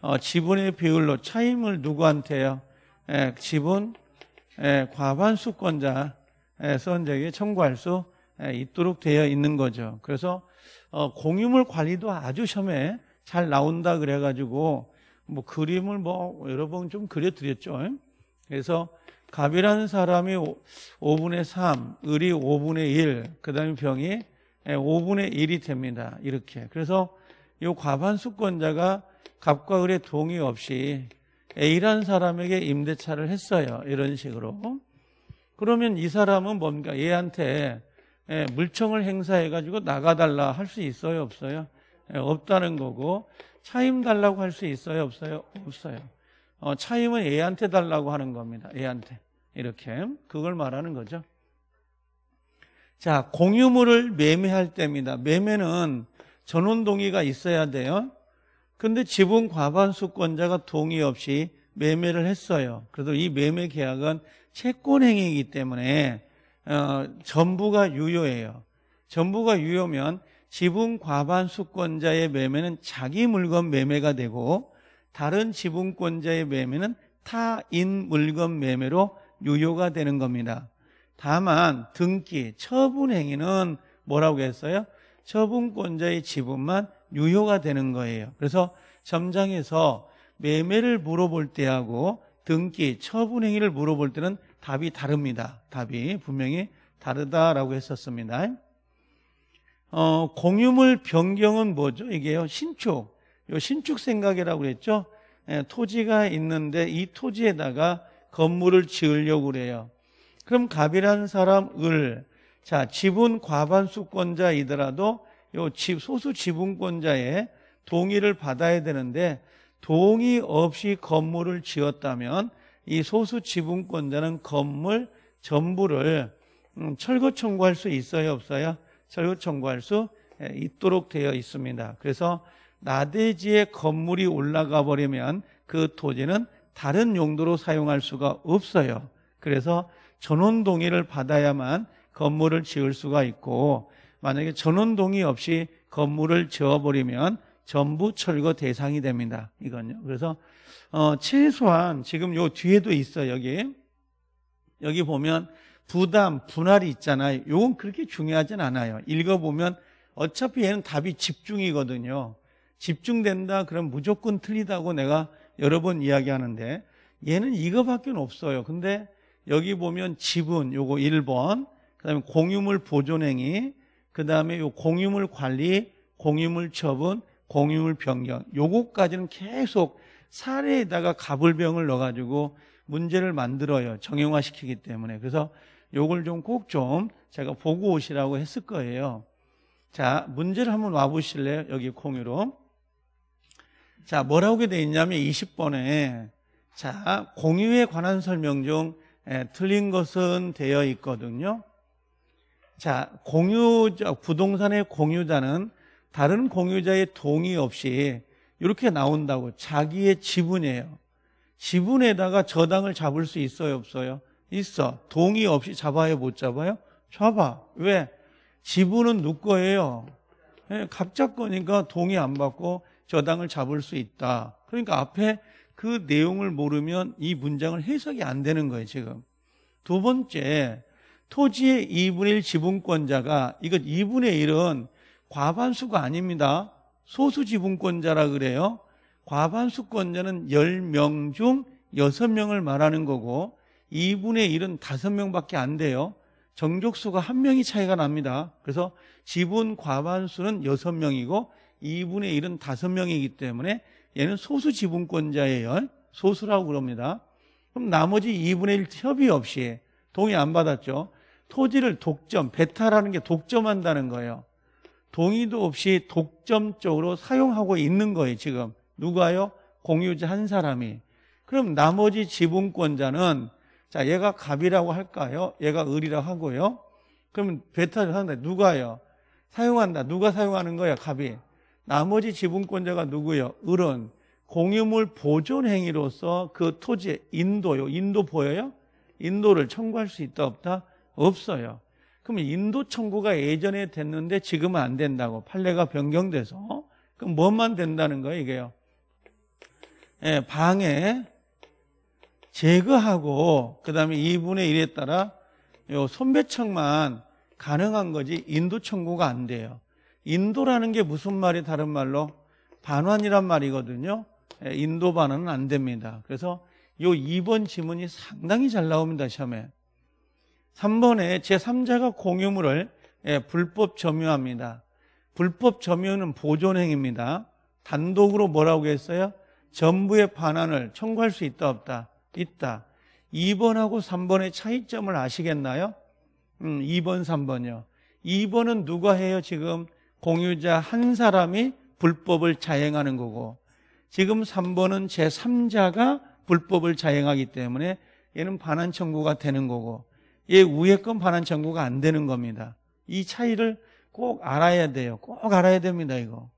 어, 지분의 비율로 차임을 누구한테요? 예, 지분 예, 과반수권자 선적에 청구할 수 예, 있도록 되어 있는 거죠. 그래서 어, 공유물 관리도 아주 시험에 잘 나온다 그래가지고 뭐 그림을 뭐 여러 번 좀 그려드렸죠. 그래서 갑이라는 사람이 5분의 3, 을이 5분의 1, 그 다음에 병이 5분의 1이 됩니다. 이렇게. 그래서 이 과반수권자가 갑과 을의 동의 없이 A라는 사람에게 임대차를 했어요. 이런 식으로. 그러면 이 사람은 뭔가 얘한테 물청을 행사해가지고 나가달라 할 수 있어요? 없어요? 없다는 거고 차임 달라고 할 수 있어요? 없어요? 없어요. 어, 차임은 애한테 달라고 하는 겁니다. 애한테. 이렇게. 그걸 말하는 거죠. 자, 공유물을 매매할 때입니다. 매매는 전원 동의가 있어야 돼요. 근데 지분 과반수권자가 동의 없이 매매를 했어요. 그래도 이 매매 계약은 채권 행위이기 때문에 어, 전부가 유효해요. 전부가 유효면 지분 과반수권자의 매매는 자기 물건 매매가 되고 다른 지분권자의 매매는 타인 물건 매매로 유효가 되는 겁니다. 다만 등기, 처분 행위는 뭐라고 했어요? 처분권자의 지분만 유효가 되는 거예요. 그래서 점장에서 매매를 물어볼 때하고 등기, 처분 행위를 물어볼 때는 답이 다릅니다. 답이 분명히 다르다라고 했었습니다. 어, 공유물 변경은 뭐죠? 이게요, 신축. 요 신축 생각이라고 그랬죠? 예, 토지가 있는데 이 토지에다가 건물을 지으려고 그래요. 그럼 갑이라는 사람 을, 자, 지분 과반수권자이더라도 요 집, 소수 지분권자의 동의를 받아야 되는데 동의 없이 건물을 지었다면 이 소수 지분권자는 건물 전부를 음, 철거 청구할 수 있어요, 없어요? 철거 청구할 수 예, 있도록 되어 있습니다. 그래서 나대지에 건물이 올라가 버리면 그 토지는 다른 용도로 사용할 수가 없어요. 그래서 전원 동의를 받아야만 건물을 지을 수가 있고 만약에 전원 동의 없이 건물을 지어버리면 전부 철거 대상이 됩니다. 이건요. 그래서 어, 최소한 지금 요 뒤에도 있어 여기 여기 보면 부담, 분할이 있잖아요. 요건 그렇게 중요하진 않아요. 읽어보면 어차피 얘는 답이 집중이거든요. 집중된다 그럼 무조건 틀리다고 내가 여러 번 이야기하는데 얘는 이거밖에 없어요. 근데 여기 보면 지분 요거 1번 그다음에 공유물 보존행위 그다음에 요 공유물 관리 공유물 처분 공유물 변경 요거까지는 계속 사례에다가 가불병을 넣어가지고 문제를 만들어요. 정형화시키기 때문에. 그래서 요걸 좀 꼭좀 좀 제가 보고 오시라고 했을 거예요. 자, 문제를 한번 와보실래요? 여기 공유로. 자, 뭐라고 돼 있냐면 20번에 자, 공유에 관한 설명 중 에, 틀린 것은 되어 있거든요. 자, 공유자, 부동산의 공유자는 다른 공유자의 동의 없이 이렇게 나온다고 자기의 지분이에요. 지분에다가 저당을 잡을 수 있어요, 없어요? 있어. 동의 없이 잡아요, 못 잡아요? 잡아. 왜? 지분은 누 거예요. 예, 갑작 거니까 동의 안 받고 저당을 잡을 수 있다. 그러니까 앞에 그 내용을 모르면 이 문장을 해석이 안 되는 거예요, 지금. 두 번째, 토지의 2분의 1 지분권자가 이것 2분의 1은 과반수가 아닙니다. 소수 지분권자라 그래요. 과반수권자는 10명 중 6명을 말하는 거고 2분의 1은 5명밖에 안 돼요. 정족수가 한 명이 차이가 납니다. 그래서 지분 과반수는 6명이고 2분의 1은 5명이기 때문에 얘는 소수 지분권자예요. 소수라고 그럽니다. 그럼 나머지 2분의 1 협의 없이 동의 안 받았죠. 토지를 독점, 배탈하는 게 독점한다는 거예요. 동의도 없이 독점적으로 사용하고 있는 거예요, 지금. 누가요? 공유자 한 사람이. 그럼 나머지 지분권자는 자, 얘가 갑이라고 할까요? 얘가 을이라고 하고요. 그러면 배탈을 한다. 누가요? 사용한다. 누가 사용하는 거야, 갑이? 나머지 지분권자가 누구요? 을은 공유물 보존 행위로서 그 토지의 인도요. 인도 보여요? 인도를 청구할 수 있다 없다? 없어요. 그럼 인도 청구가 예전에 됐는데 지금은 안 된다고 판례가 변경돼서 그럼 뭐만 된다는 거예요, 이게요? 예, 방해 제거하고 그다음에 2분의 1에 따라 요 손배청만 가능한 거지 인도 청구가 안 돼요. 인도라는 게 무슨 말이 다른 말로 반환이란 말이거든요. 예, 인도 반환은 안 됩니다. 그래서 요 2번 지문이 상당히 잘 나옵니다, 시험에. 3번에 제3자가 공유물을 예, 불법 점유합니다. 불법 점유는 보존행위입니다. 단독으로 뭐라고 했어요? 전부의 반환을 청구할 수 있다 없다? 있다. 2번하고 3번의 차이점을 아시겠나요? 음, 2번, 3번이요. 2번은 누가 해요, 지금? 공유자 한 사람이 불법을 자행하는 거고, 지금 3번은 제3자가 불법을 자행하기 때문에 얘는 반환 청구가 되는 거고, 얘 위에 건 반환 청구가 안 되는 겁니다. 이 차이를 꼭 알아야 돼요. 꼭 알아야 됩니다, 이거.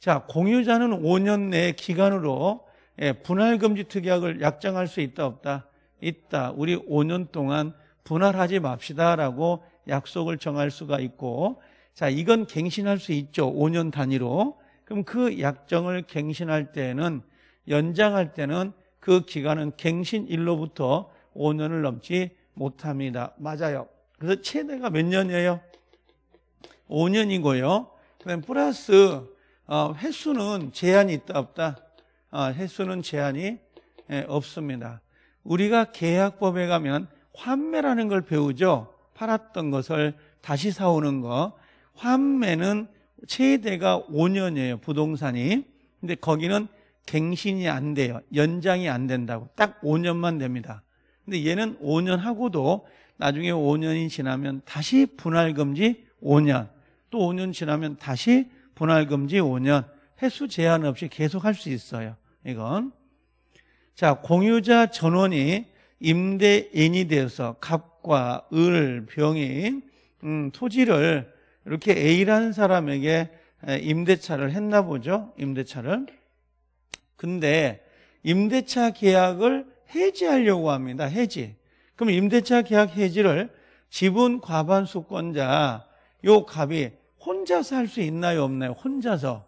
자, 공유자는 5년 내 기간으로 예, 분할금지 특약을 약정할 수 있다, 없다? 있다. 우리 5년 동안 분할하지 맙시다라고 약속을 정할 수가 있고, 자, 이건 갱신할 수 있죠. 5년 단위로. 그럼 그 약정을 갱신할 때는, 연장할 때는 그 기간은 갱신일로부터 5년을 넘지 못합니다. 맞아요. 그래서 최대가 몇 년이에요? 5년이고요. 그다음 플러스 어, 횟수는 제한이 있다 없다? 어, 횟수는 제한이 예, 없습니다. 우리가 계약법에 가면 환매라는 걸 배우죠. 팔았던 것을 다시 사오는 거. 환매는 최대가 5년이에요. 부동산이. 근데 거기는 갱신이 안 돼요. 연장이 안 된다고. 딱 5년만 됩니다. 근데 얘는 5년 하고도 나중에 5년이 지나면 다시 분할금지 5년. 또 5년 지나면 다시 분할금지 5년. 횟수 제한 없이 계속 할 수 있어요. 이건. 자, 공유자 전원이 임대인이 되어서 갑과 을, 병이 음, 토지를 이렇게 A라는 사람에게 임대차를 했나 보죠. 임대차를. 근데 임대차 계약을 해지하려고 합니다. 해지. 그럼 임대차 계약 해지를 지분 과반수권자 요 갑이 혼자서 할 수 있나요, 없나요? 혼자서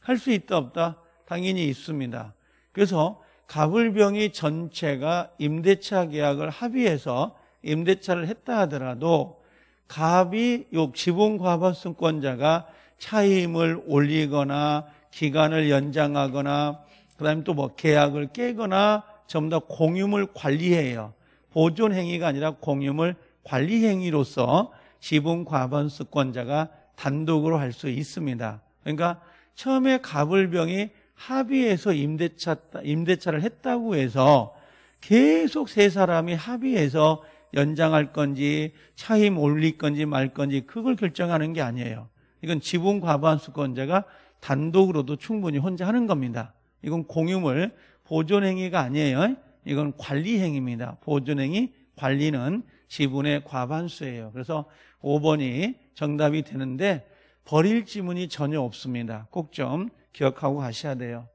할 수 있다 없다? 당연히 있습니다. 그래서 가불병이 전체가 임대차 계약을 합의해서 임대차를 했다 하더라도 갑이 요 지분 과반수권자가 차임을 올리거나 기간을 연장하거나 그다음에 또 뭐 계약을 깨거나 전부 다 공유물 관리해요. 보존 행위가 아니라 공유물 관리 행위로서 지분 과반수권자가 단독으로 할 수 있습니다. 그러니까 처음에 가불병이 합의해서 임대차, 임대차를 했다고 해서 계속 세 사람이 합의해서 연장할 건지 차임 올릴 건지 말 건지 그걸 결정하는 게 아니에요. 이건 지분 과반수권자가 단독으로도 충분히 혼자 하는 겁니다. 이건 공유물 보존 행위가 아니에요. 이건 관리 행위입니다. 보존 행위, 관리는 지분의 과반수예요. 그래서 5번이 정답이 되는데 버릴 지문이 전혀 없습니다. 꼭 좀 기억하고 가셔야 돼요.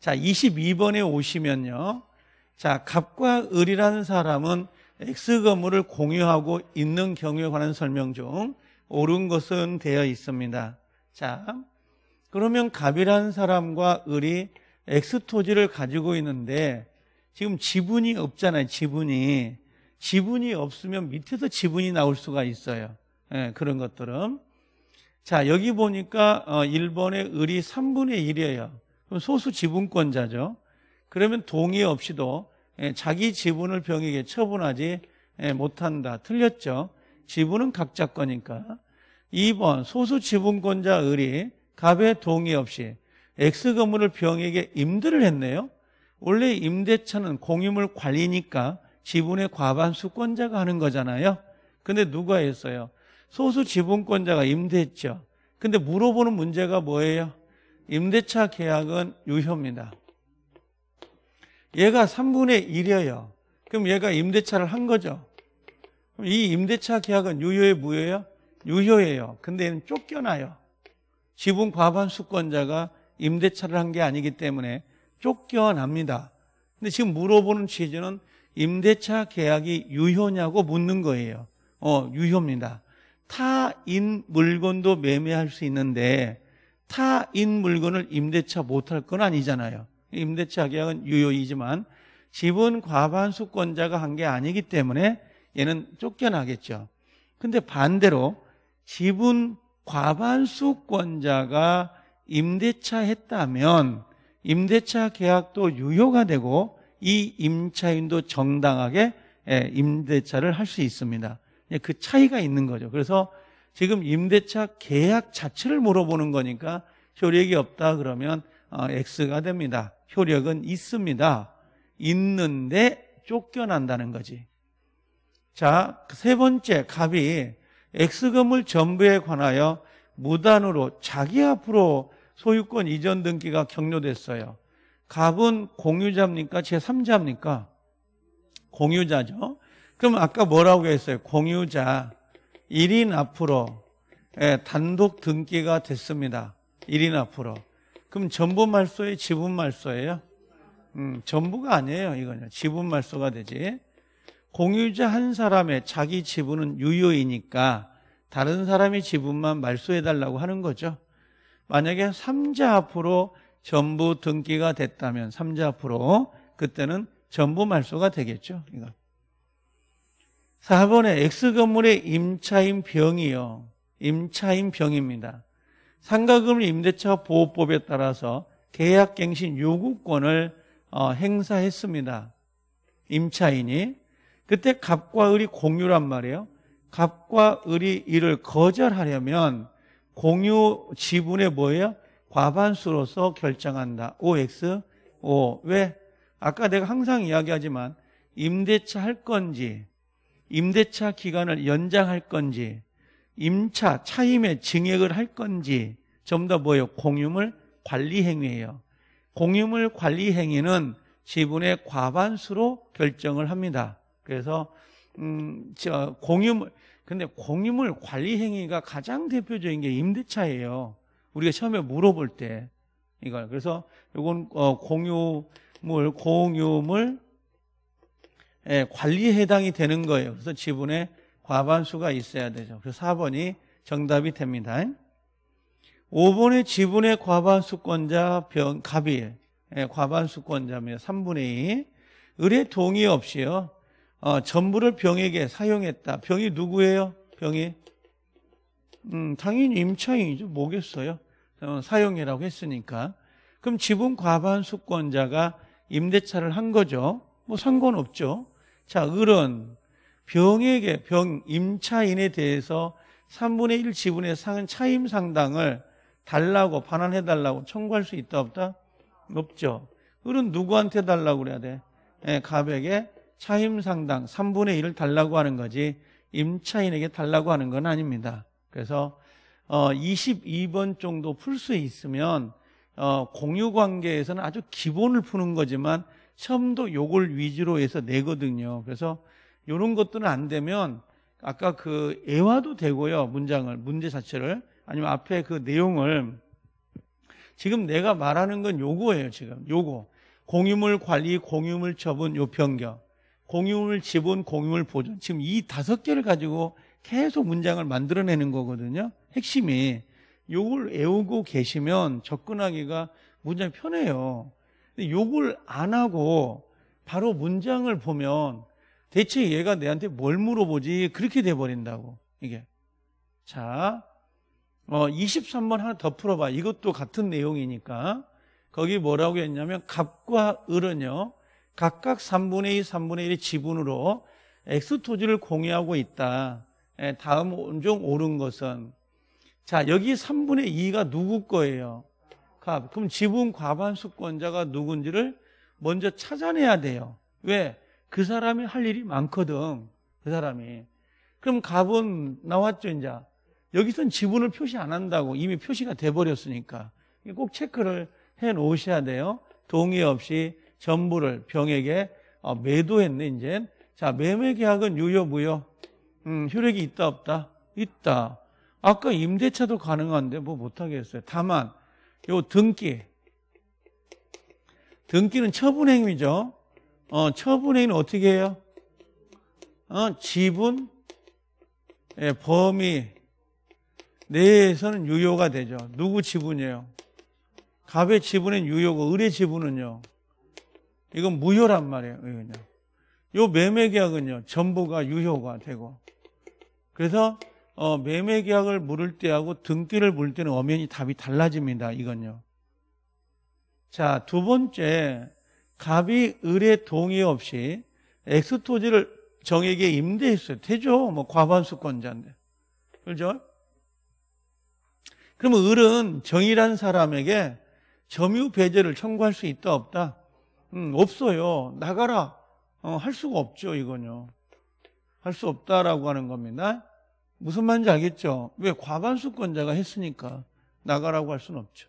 자, 22번에 오시면요. 자, 갑과 을이라는 사람은 X 건물을 공유하고 있는 경우에 관한 설명 중 옳은 것은 되어 있습니다. 자, 그러면 갑이라는 사람과 을이 X 토지를 가지고 있는데 지금 지분이 없잖아요. 지분이. 지분이 없으면 밑에서 지분이 나올 수가 있어요. 예, 그런 것들은. 자, 여기 보니까 어, 1번의 을이 3분의 1이에요. 그럼 소수 지분권자죠. 그러면 동의 없이도 예, 자기 지분을 병에게 처분하지 예, 못한다. 틀렸죠? 지분은 각자 거니까. 2번 소수 지분권자 을이 갑의 동의 없이 X 건물을 병에게 임대를 했네요. 원래 임대차는 공유물 관리니까 지분의 과반수권자가 하는 거잖아요. 근데 누가 했어요? 소수 지분권자가 임대했죠. 근데 물어보는 문제가 뭐예요? 임대차 계약은 유효입니다. 얘가 3분의 1이에요. 그럼 얘가 임대차를 한 거죠. 이 임대차 계약은 유효에 무효예요? 유효예요. 근데 얘는 쫓겨나요. 지분 과반수권자가 임대차를 한 게 아니기 때문에 쫓겨납니다. 근데 지금 물어보는 취지는 임대차 계약이 유효냐고 묻는 거예요. 어, 유효입니다. 타인 물건도 매매할 수 있는데 타인 물건을 임대차 못할 건 아니잖아요. 임대차 계약은 유효이지만 지분 과반수권자가 한 게 아니기 때문에 얘는 쫓겨나겠죠. 근데 반대로 지분 과반수권자가 임대차 했다면 임대차 계약도 유효가 되고 이 임차인도 정당하게 예, 임대차를 할 수 있습니다. 예, 그 차이가 있는 거죠. 그래서 지금 임대차 계약 자체를 물어보는 거니까 효력이 없다 그러면 어, X가 됩니다. 효력은 있습니다. 있는데 쫓겨난다는 거지. 자, 세 번째 갑이 X금을 전부에 관하여 무단으로 자기 앞으로 소유권 이전 등기가 격려됐어요. 갑은 공유자입니까? 제3자입니까? 공유자죠. 그럼 아까 뭐라고 했어요? 공유자 1인 앞으로 예, 단독 등기가 됐습니다. 1인 앞으로. 그럼 전부 말소의 지분 말소예요? 음, 전부가 아니에요. 이거는 지분 말소가 되지. 공유자 한 사람의 자기 지분은 유효이니까 다른 사람의 지분만 말소해 달라고 하는 거죠. 만약에 3자 앞으로 전부 등기가 됐다면 3자 앞으로 그때는 전부 말소가 되겠죠. 이거. 4번에 X건물의 임차인 병이요. 임차인 병입니다. 상가금을 임대차 보호법에 따라서 계약갱신 요구권을 어, 행사했습니다. 임차인이. 그때 갑과 을이 공유란 말이에요. 갑과 을이 이를 거절하려면 공유 지분의 뭐예요? 과반수로서 결정한다. OX, O. 왜? 아까 내가 항상 이야기하지만 임대차 할 건지, 임대차 기간을 연장할 건지, 임차, 차임의 증액을 할 건지 전부 다 뭐예요? 공유물 관리 행위예요. 공유물 관리 행위는 지분의 과반수로 결정을 합니다. 그래서 음, 저 공유물 근데 공유물 관리 행위가 가장 대표적인 게 임대차예요. 우리가 처음에 물어볼 때 이걸 그래서 이건 어, 공유물 공유물 예, 관리에 해당이 되는 거예요. 그래서 지분의 과반수가 있어야 되죠. 그래서 4번이 정답이 됩니다. 5번의 지분의 과반수권자 병, 갑이 예, 과반수권자입니다. 3분의 2. 을의 동의 없이요. 어, 전부를 병에게 사용했다. 병이 누구예요? 병이? 음, 당연히 임차인이죠. 뭐겠어요? 어, 사용이라고 했으니까. 그럼 지분 과반수권자가 임대차를 한 거죠. 뭐 상관없죠. 자, 을은 병에게 병 임차인에 대해서 3분의 1 지분의 상은 차임 상당을 달라고 반환해 달라고 청구할 수 있다 없다? 없죠. 을은 누구한테 달라고 그래야 돼? 예, 가백에 차임 상당 3분의 1을 달라고 하는 거지 임차인에게 달라고 하는 건 아닙니다. 그래서 어, 22번 정도 풀 수 있으면 어, 공유 관계에서는 아주 기본을 푸는 거지만 처음도 요걸 위주로 해서 내거든요. 그래서 이런 것들은 안 되면 아까 그 애화도 되고요. 문장을 문제 자체를 아니면 앞에 그 내용을 지금 내가 말하는 건 요거예요. 지금 요거 공유물 관리, 공유물 처분, 요 변경, 공유물 지분, 공유물 보존. 지금 이 다섯 개를 가지고 계속 문장을 만들어내는 거거든요. 핵심이 요걸 외우고 계시면 접근하기가 문장이 편해요. 근데 요걸 안 하고 바로 문장을 보면 대체 얘가 내한테 뭘 물어보지? 그렇게 돼버린다고, 이게. 자, 어, 23번 하나 더 풀어봐. 이것도 같은 내용이니까. 거기 뭐라고 했냐면, 갑과 을은요, 각각 3분의 2, 3분의 1의 지분으로 X토지를 공유하고 있다. 예, 다음 온종 옳은 것은. 자, 여기 3분의 2가 누구 거예요? 갑. 그럼 지분 과반수권자가 누군지를 먼저 찾아내야 돼요. 왜? 그 사람이 할 일이 많거든. 그 사람이. 그럼 갑은 나왔죠, 이제. 여기선 지분을 표시 안 한다고 이미 표시가 돼버렸으니까. 꼭 체크를 해 놓으셔야 돼요. 동의 없이 전부를 병에게 어, 매도했네, 이제. 자, 매매 계약은 유효, 무효? 음, 효력이 있다, 없다? 있다. 아까 임대차도 가능한데 뭐 못하겠어요. 다만, 요 등기. 등기는 처분 행위죠. 어, 처분행위는 어떻게 해요? 어, 지분, 예, 범위 내에서는 유효가 되죠. 누구 지분이에요? 갑의 지분은 유효고 을의 지분은요. 이건 무효란 말이에요. 이건요. 요 매매 계약은요. 전부가 유효가 되고. 그래서 어, 매매 계약을 물을 때하고 등기를 물 때는 엄연히 답이 달라집니다. 이건요. 자, 두 번째, 갑이 을의 동의 없이 X 토지를 정에게 임대했어요. 되죠? 뭐 과반수권자인데. 그죠? 그러면 을은 정이란 사람에게 점유 배제를 청구할 수 있다 없다? 음, 없어요. 나가라. 어, 할 수가 없죠, 이건요. 할 수 없다라고 하는 겁니다. 무슨 말인지 알겠죠? 왜 과반수권자가 했으니까 나가라고 할 수는 없죠.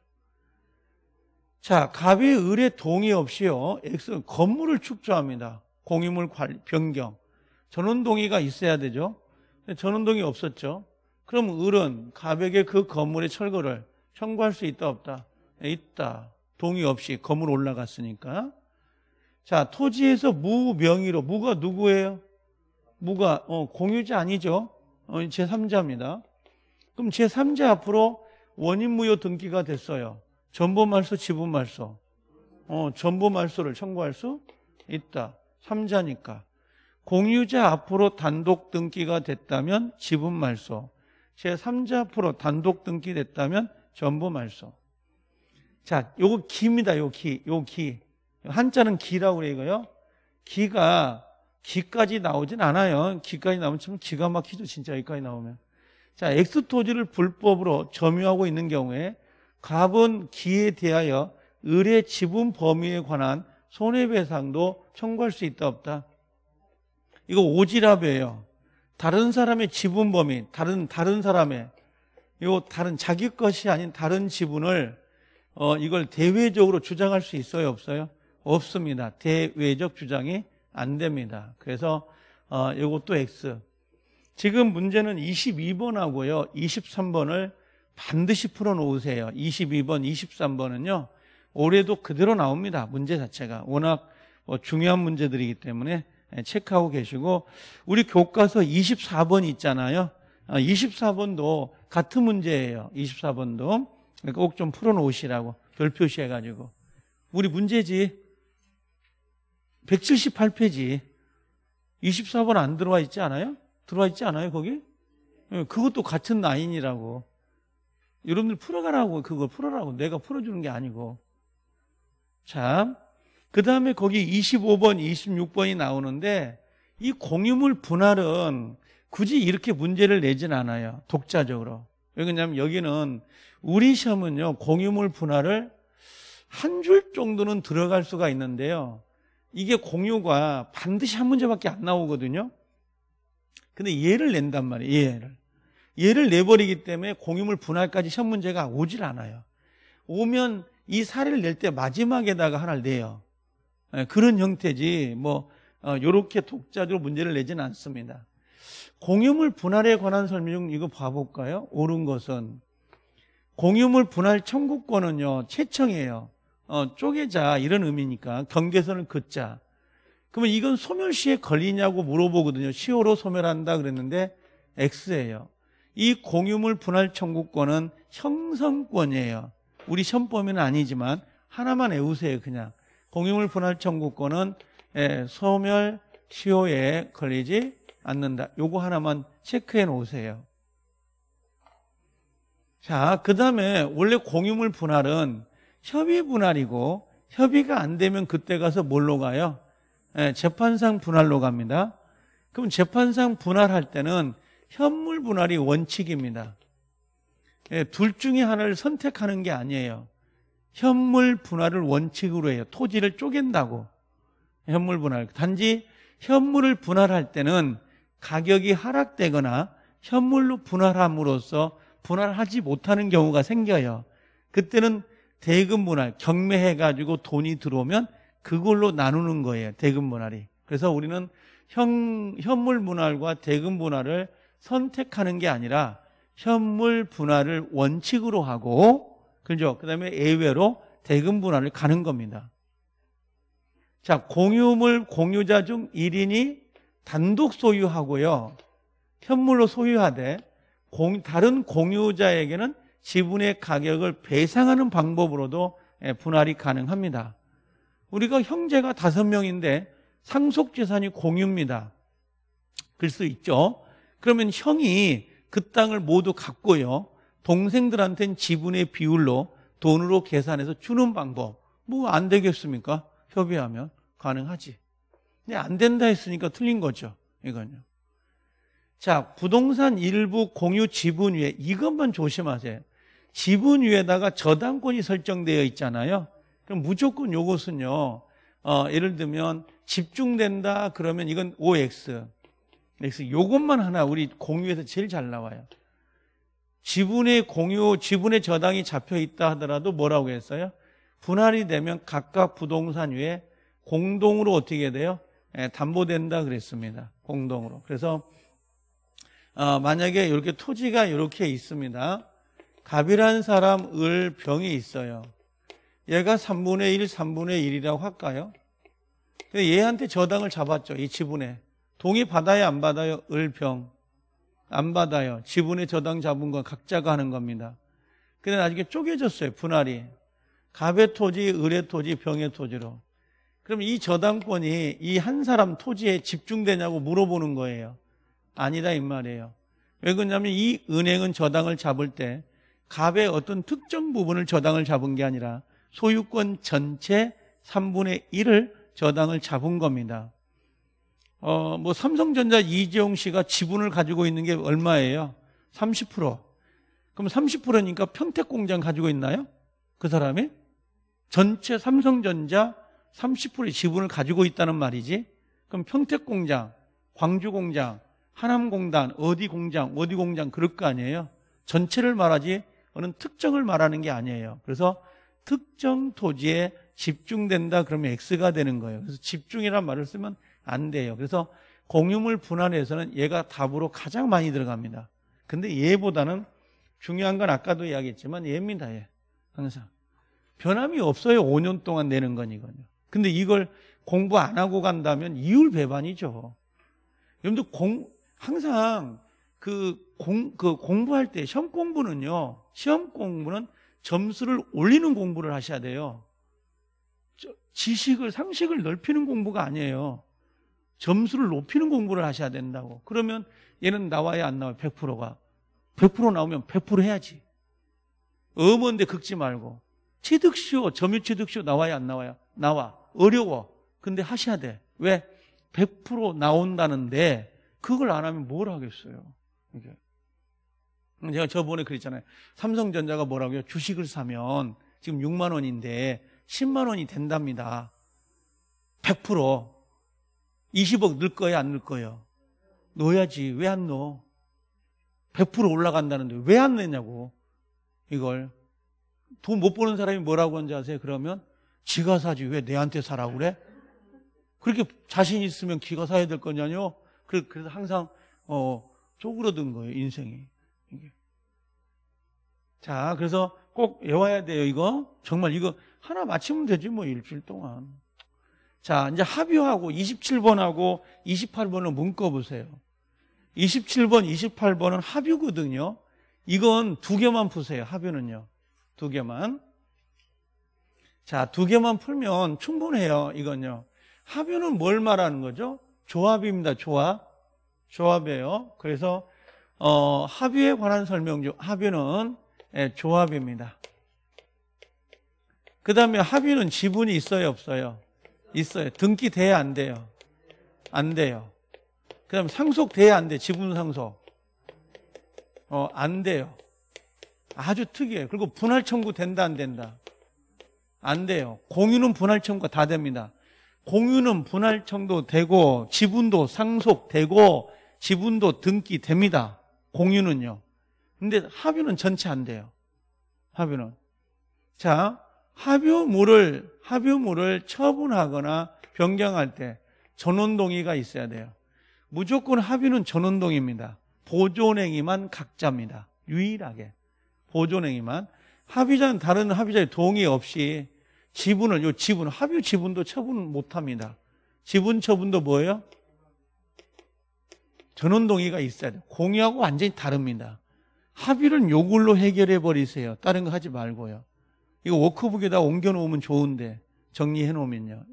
자, 갑의 을의 동의 없이요. X 건물을 축조합니다. 공유물 관리 변경. 전원 동의가 있어야 되죠. 전원 동의 없었죠. 그럼 을은 갑에게 그 건물의 철거를 청구할 수 있다 없다? 네, 있다. 동의 없이 건물 올라갔으니까. 자, 토지에서 무 명의로 무가 누구예요? 무가 어, 공유자 아니죠? 어, 제3자입니다. 그럼 제3자 앞으로 원인 무효 등기가 됐어요. 전보 말소, 지분말소. 어, 전보 말소를 청구할 수 있다. 3자니까. 공유자 앞으로 단독 등기가 됐다면 지분 말소. 제3자 앞으로 단독 등기 됐다면 전보말소. 자, 요거 기입니다. 요 기. 요 기. 한자는 기라고 그래요, 이거요. 기가 기까지 나오진 않아요. 기까지 나오면 참 기가 막히죠, 진짜 여기까지 나오면. 자, 엑스토지를 불법으로 점유하고 있는 경우에 갑은 기에 대하여 을의 지분 범위에 관한 손해배상도 청구할 수 있다 없다. 이거 오지랖이에요. 다른 사람의 지분 범위, 다른 다른 사람의 요 다른 자기 것이 아닌 다른 지분을 어 이걸 대외적으로 주장할 수 있어요, 없어요? 없습니다. 대외적 주장이 안 됩니다. 그래서 어 요것도 X. 지금 문제는 22번하고요. 23번을 반드시 풀어 놓으세요. 22번, 23번은요. 올해도 그대로 나옵니다. 문제 자체가. 워낙 뭐 중요한 문제들이기 때문에 예, 체크하고 계시고 우리 교과서 24번 있잖아요. 24번도 아, 같은 문제예요. 24번도 그러니까 꼭 좀 풀어 놓으시라고 별 표시해 가지고 우리 문제지 178페이지 24번 안 들어와 있지 않아요? 들어와 있지 않아요, 거기? 예, 그것도 같은 라인이라고. 여러분들 풀어가라고, 그걸 풀어라고. 내가 풀어주는 게 아니고. 자, 그 다음에 거기 25번, 26번이 나오는데 이 공유물 분할은 굳이 이렇게 문제를 내진 않아요. 독자적으로. 왜냐하면 여기는 우리 시험은요, 공유물 분할을 한 줄 정도는 들어갈 수가 있는데요. 이게 공유가 반드시 한 문제밖에 안 나오거든요. 근데 얘를 낸단 말이에요. 얘를. 얘를 내버리기 때문에 공유물 분할까지 시험 문제가 오질 않아요. 오면 이 사례를 낼 때 마지막에다가 하나를 내요. 예, 그런 형태지 뭐 이렇게 어, 독자적으로 문제를 내지는 않습니다. 공유물 분할에 관한 설명 이거 봐볼까요? 옳은 것은 공유물 분할 청구권은요 채청이에요. 어, 쪼개자 이런 의미니까 경계선을 긋자. 그러면 이건 소멸시에 걸리냐고 물어보거든요. 시효로 소멸한다 그랬는데 X예요. 이 공유물 분할 청구권은 형성권이에요. 우리 시험범위는 아니지만 하나만 외우세요 그냥. 공유물 분할 청구권은 예, 소멸 시효에 걸리지 않는다. 요거 하나만 체크해 놓으세요. 자, 그 다음에 원래 공유물 분할은 협의 분할이고 협의가 안 되면 그때 가서 뭘로 가요? 예, 재판상 분할로 갑니다. 그럼 재판상 분할할 때는 현물 분할이 원칙입니다. 예, 둘 중에 하나를 선택하는 게 아니에요. 현물 분할을 원칙으로 해요. 토지를 쪼갠다고. 현물 분할. 단지 현물을 분할할 때는 가격이 하락되거나 현물로 분할함으로써 분할하지 못하는 경우가 생겨요. 그때는 대금 분할, 경매해가지고 돈이 들어오면 그걸로 나누는 거예요. 대금 분할이. 그래서 우리는 현, 현물 분할과 대금 분할을 선택하는 게 아니라 현물 분할을 원칙으로 하고 그죠? 그 다음에 예외로 대금 분할을 가는 겁니다. 자, 공유물 공유자 중 1인이 단독 소유하고요. 현물로 소유하되 공, 다른 공유자에게는 지분의 가격을 배상하는 방법으로도 예, 분할이 가능합니다. 우리가 형제가 다섯 명인데 상속 재산이 공유입니다. 그럴 수 있죠. 그러면 형이 그 땅을 모두 갖고요. 동생들한테는 지분의 비율로 돈으로 계산해서 주는 방법. 뭐 안 되겠습니까? 협의하면 가능하지. 근데 안 된다 했으니까 틀린 거죠. 이건요. 자, 부동산 일부 공유 지분 위에 이것만 조심하세요. 지분 위에다가 저당권이 설정되어 있잖아요. 그럼 무조건 요것은요. 어, 예를 들면 집중된다 그러면 이건 OX. X 요것만 하나 우리 공유에서 제일 잘 나와요. 지분의 공유, 지분의 저당이 잡혀 있다 하더라도 뭐라고 했어요? 분할이 되면 각각 부동산 위에 공동으로 어떻게 돼요? 예, 담보된다 그랬습니다. 공동으로. 그래서 어, 만약에 이렇게 토지가 이렇게 있습니다. 갑이라는 사람 을 병이 있어요. 얘가 3분의 1, 3분의 1이라고 할까요? 얘한테 저당을 잡았죠. 이 지분에. 동의 받아요, 안 받아요? 을병. 안 받아요. 지분에 저당 잡은 건 각자가 하는 겁니다. 근데 나중에 쪼개졌어요. 분할이. 갑의 토지, 을의 토지, 병의 토지로. 그럼 이 저당권이 이 한 사람 토지에 집중되냐고 물어보는 거예요. 아니다 이 말이에요. 왜 그러냐면 이 은행은 저당을 잡을 때 갑의 어떤 특정 부분을 저당을 잡은 게 아니라 소유권 전체 3분의 1을 저당을 잡은 겁니다. 어, 뭐 삼성전자 이재용 씨가 지분을 가지고 있는 게 얼마예요? 30%. 그럼 30%니까 평택 공장 가지고 있나요? 그 사람이? 전체 삼성전자 30%의 지분을 가지고 있다는 말이지. 그럼 평택 공장, 광주 공장, 하남 공단, 어디 공장, 어디 공장 그럴 거 아니에요? 전체를 말하지 어느 특정을 말하는 게 아니에요. 그래서 특정 토지에 집중된다 그러면 X가 되는 거예요. 그래서 집중이란 말을 쓰면 안 돼요. 그래서 공유물 분할에서는 얘가 답으로 가장 많이 들어갑니다. 근데 얘보다는 중요한 건 아까도 이야기했지만 얘입니다. 얘. 항상. 변함이 없어요. 5년 동안 내는 건 이건요. 근데 이걸 공부 안 하고 간다면 이율 배반이죠. 여러분들 공, 항상 그 공, 그 공부할 때 시험 공부는요. 시험 공부는 점수를 올리는 공부를 하셔야 돼요. 지식을, 상식을 넓히는 공부가 아니에요. 점수를 높이는 공부를 하셔야 된다고. 그러면 얘는 나와야 안 나와요. 100%가. 100% 나오면 100% 해야지. 어머인데 긁지 말고. 취득시오, 점유 취득시오 나와야 안 나와요? 나와. 어려워. 근데 하셔야 돼. 왜? 100% 나온다는데 그걸 안 하면 뭘 하겠어요? 이게. 제가 저번에 그랬잖아요. 삼성전자가 뭐라고요? 주식을 사면 지금 6만 원인데 10만 원이 된답니다. 100% 20억 넣을 거예요? 안 넣을 거예요? 넣어야지. 왜 안 넣어? 100% 올라간다는데 왜안 넣냐고. 이걸. 돈 못 버는 사람이 뭐라고 하는지 아세요? 그러면 지가 사지 왜 내한테 사라고 그래? 그렇게 자신 있으면 기가 사야 될 거냐뇨? 그래서 항상 어 쪼그러든 거예요 인생이. 이게. 자 그래서 꼭 외워야 돼요 이거 정말 이거 하나 맞히면 되지 뭐 일주일 동안. 자, 이제 합의하고 27번하고 28번을 문꿔 보세요. 27번, 28번은 합의거든요. 이건 두 개만 푸세요. 합의는요. 두 개만. 자, 두 개만 풀면 충분해요. 이건요. 합의는 뭘 말하는 거죠? 조합입니다. 조합. 조합이에요. 그래서 어, 합의에 관한 설명 중 합의는 예, 조합입니다. 그 다음에 합의는 지분이 있어요, 없어요? 있어요. 등기 돼야 안 돼요? 안 돼요. 그 다음에 상속 돼야 안 돼. 지분 상속. 어, 안 돼요. 아주 특이해요. 그리고 분할 청구 된다, 안 된다? 안 돼요. 공유는 분할 청구가 다 됩니다. 공유는 분할 청도 되고, 지분도 상속되고, 지분도 등기 됩니다. 공유는요. 근데 합의는 전체 안 돼요. 합의는. 자, 합의물을 합의물을 처분하거나 변경할 때 전원 동의가 있어야 돼요. 무조건 합의는 전원 동의입니다. 보존행위만 각자입니다. 유일하게 보존행위만 합의자는 다른 합의자의 동의 없이 지분을 요 지분 합의 지분도 처분 못 합니다. 지분 처분도 뭐예요? 전원 동의가 있어야 돼요. 공유하고 완전히 다릅니다. 합의는 요걸로 해결해 버리세요. 다른 거 하지 말고요. 이거 워크북에다 옮겨놓으면 좋은데 정리해 놓으면요.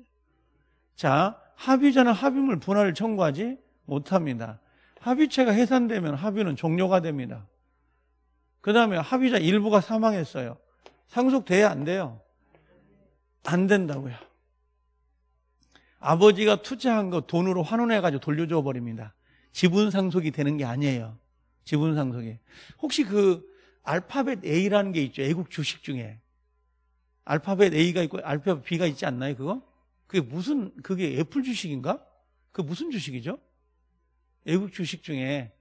자, 합의자는 합의물 분할을 청구하지 못합니다. 합의체가 해산되면 합의는 종료가 됩니다. 그 다음에 합의자 일부가 사망했어요. 상속돼야 안 돼요. 안 된다고요. 아버지가 투자한 거 돈으로 환원해가지고 돌려줘 버립니다. 지분 상속이 되는 게 아니에요. 지분 상속이. 혹시 그 알파벳 A라는 게 있죠. 애국 주식 중에. 알파벳 A가 있고 알파벳 B가 있지 않나요, 그거? 그게 무슨, 그게 애플 주식인가? 그 무슨 주식이죠? 미국 주식 중에.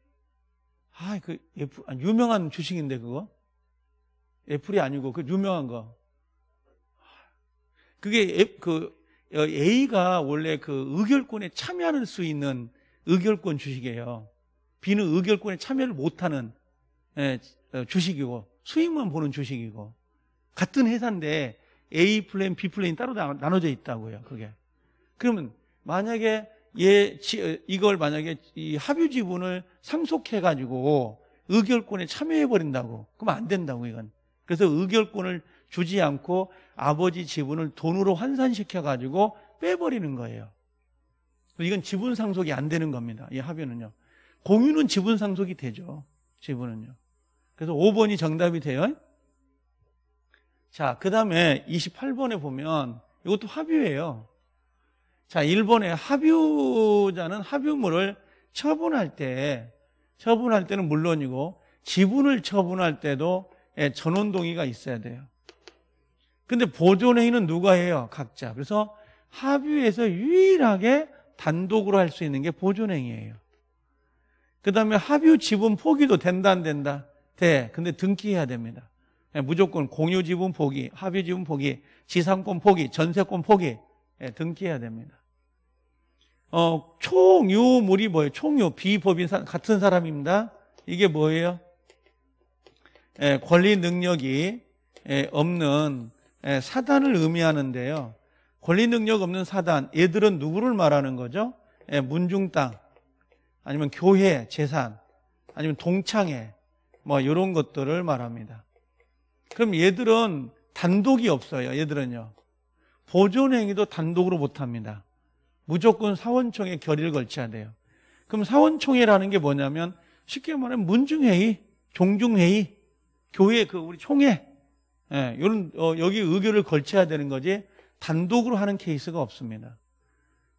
아, 그 애플, 아, 유명한 주식인데, 그거? 애플이 아니고, 그 유명한 거. 그게 애, 그 A가 원래 그 의결권에 참여할 수 있는 의결권 주식이에요. B는 의결권에 참여를 못하는 예, 어, 주식이고 수익만 보는 주식이고 같은 회사인데 A 플랜, B 플랜이 따로 나- 나눠져 있다고요. 그게. 그러면 만약에 얘 지- 어, 이걸 만약에 이 합유 지분을 상속해 가지고 의결권에 참여해 버린다고 그러면 안 된다고 이건. 그래서 의결권을 주지 않고 아버지 지분을 돈으로 환산시켜 가지고 빼버리는 거예요. 이건 지분 상속이 안 되는 겁니다. 이 합의는요. 공유는 지분 상속이 되죠. 지분은요. 그래서 5번이 정답이 돼요. 자, 그 다음에 28번에 보면 이것도 합유예요. 자, 1번에 합유자는 합유물을 처분할 때, 처분할 때는 물론이고, 지분을 처분할 때도 예, 전원 동의가 있어야 돼요. 근데 보존행위는 누가 해요? 각자. 그래서 합유에서 유일하게 단독으로 할 수 있는 게 보존행위예요. 그 다음에 합유 지분 포기도 된다, 안 된다? 돼. 근데 등기해야 됩니다. 예, 무조건 공유 지분 포기, 합유 지분 포기, 지상권 포기, 전세권 포기, 예, 등기해야 됩니다. 어, 총유물이 뭐예요? 총유, 비법인 사- 같은 사람입니다. 이게 뭐예요? 예, 권리 능력이 예, 없는 예, 사단을 의미하는데요. 권리 능력 없는 사단, 얘들은 누구를 말하는 거죠? 예, 문중 땅, 아니면 교회, 재산, 아니면 동창회, 뭐 이런 것들을 말합니다. 그럼 얘들은 단독이 없어요. 얘들은요. 보존 행위도 단독으로 못 합니다. 무조건 사원총회 결의를 걸쳐야 돼요. 그럼 사원총회라는 게 뭐냐면 쉽게 말하면 문중회의, 종중회의, 교회 그 우리 총회, 예, 이런 어, 여기 의결을 걸쳐야 되는 거지 단독으로 하는 케이스가 없습니다.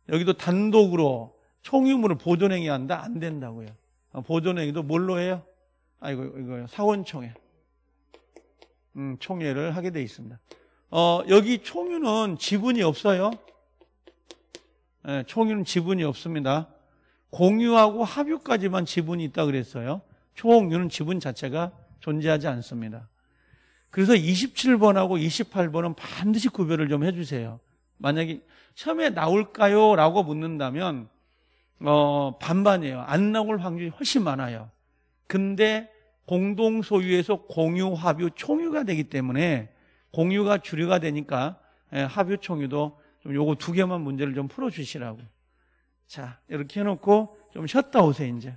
여기도 단독으로 총유물을 보존행위 한다 안 된다고요. 어, 보존행위도 뭘로 해요? 아이고 이거 사원총회. 음, 총회를 하게 돼 있습니다. 어, 여기 총유는 지분이 없어요. 예, 총유는 지분이 없습니다. 공유하고 합유까지만 지분이 있다 그랬어요. 총유는 지분 자체가 존재하지 않습니다. 그래서 27번하고 28번은 반드시 구별을 좀 해주세요. 만약에 처음에 나올까요? 라고 묻는다면 어, 반반이에요. 안 나올 확률이 훨씬 많아요. 근데 공동 소유에서 공유, 합유, 총유가 되기 때문에 공유가 주류가 되니까 예, 합유, 총유도 좀 요거 두 개만 문제를 좀 풀어 주시라고. 자, 이렇게 해 놓고 좀 쉬었다 오세요, 이제.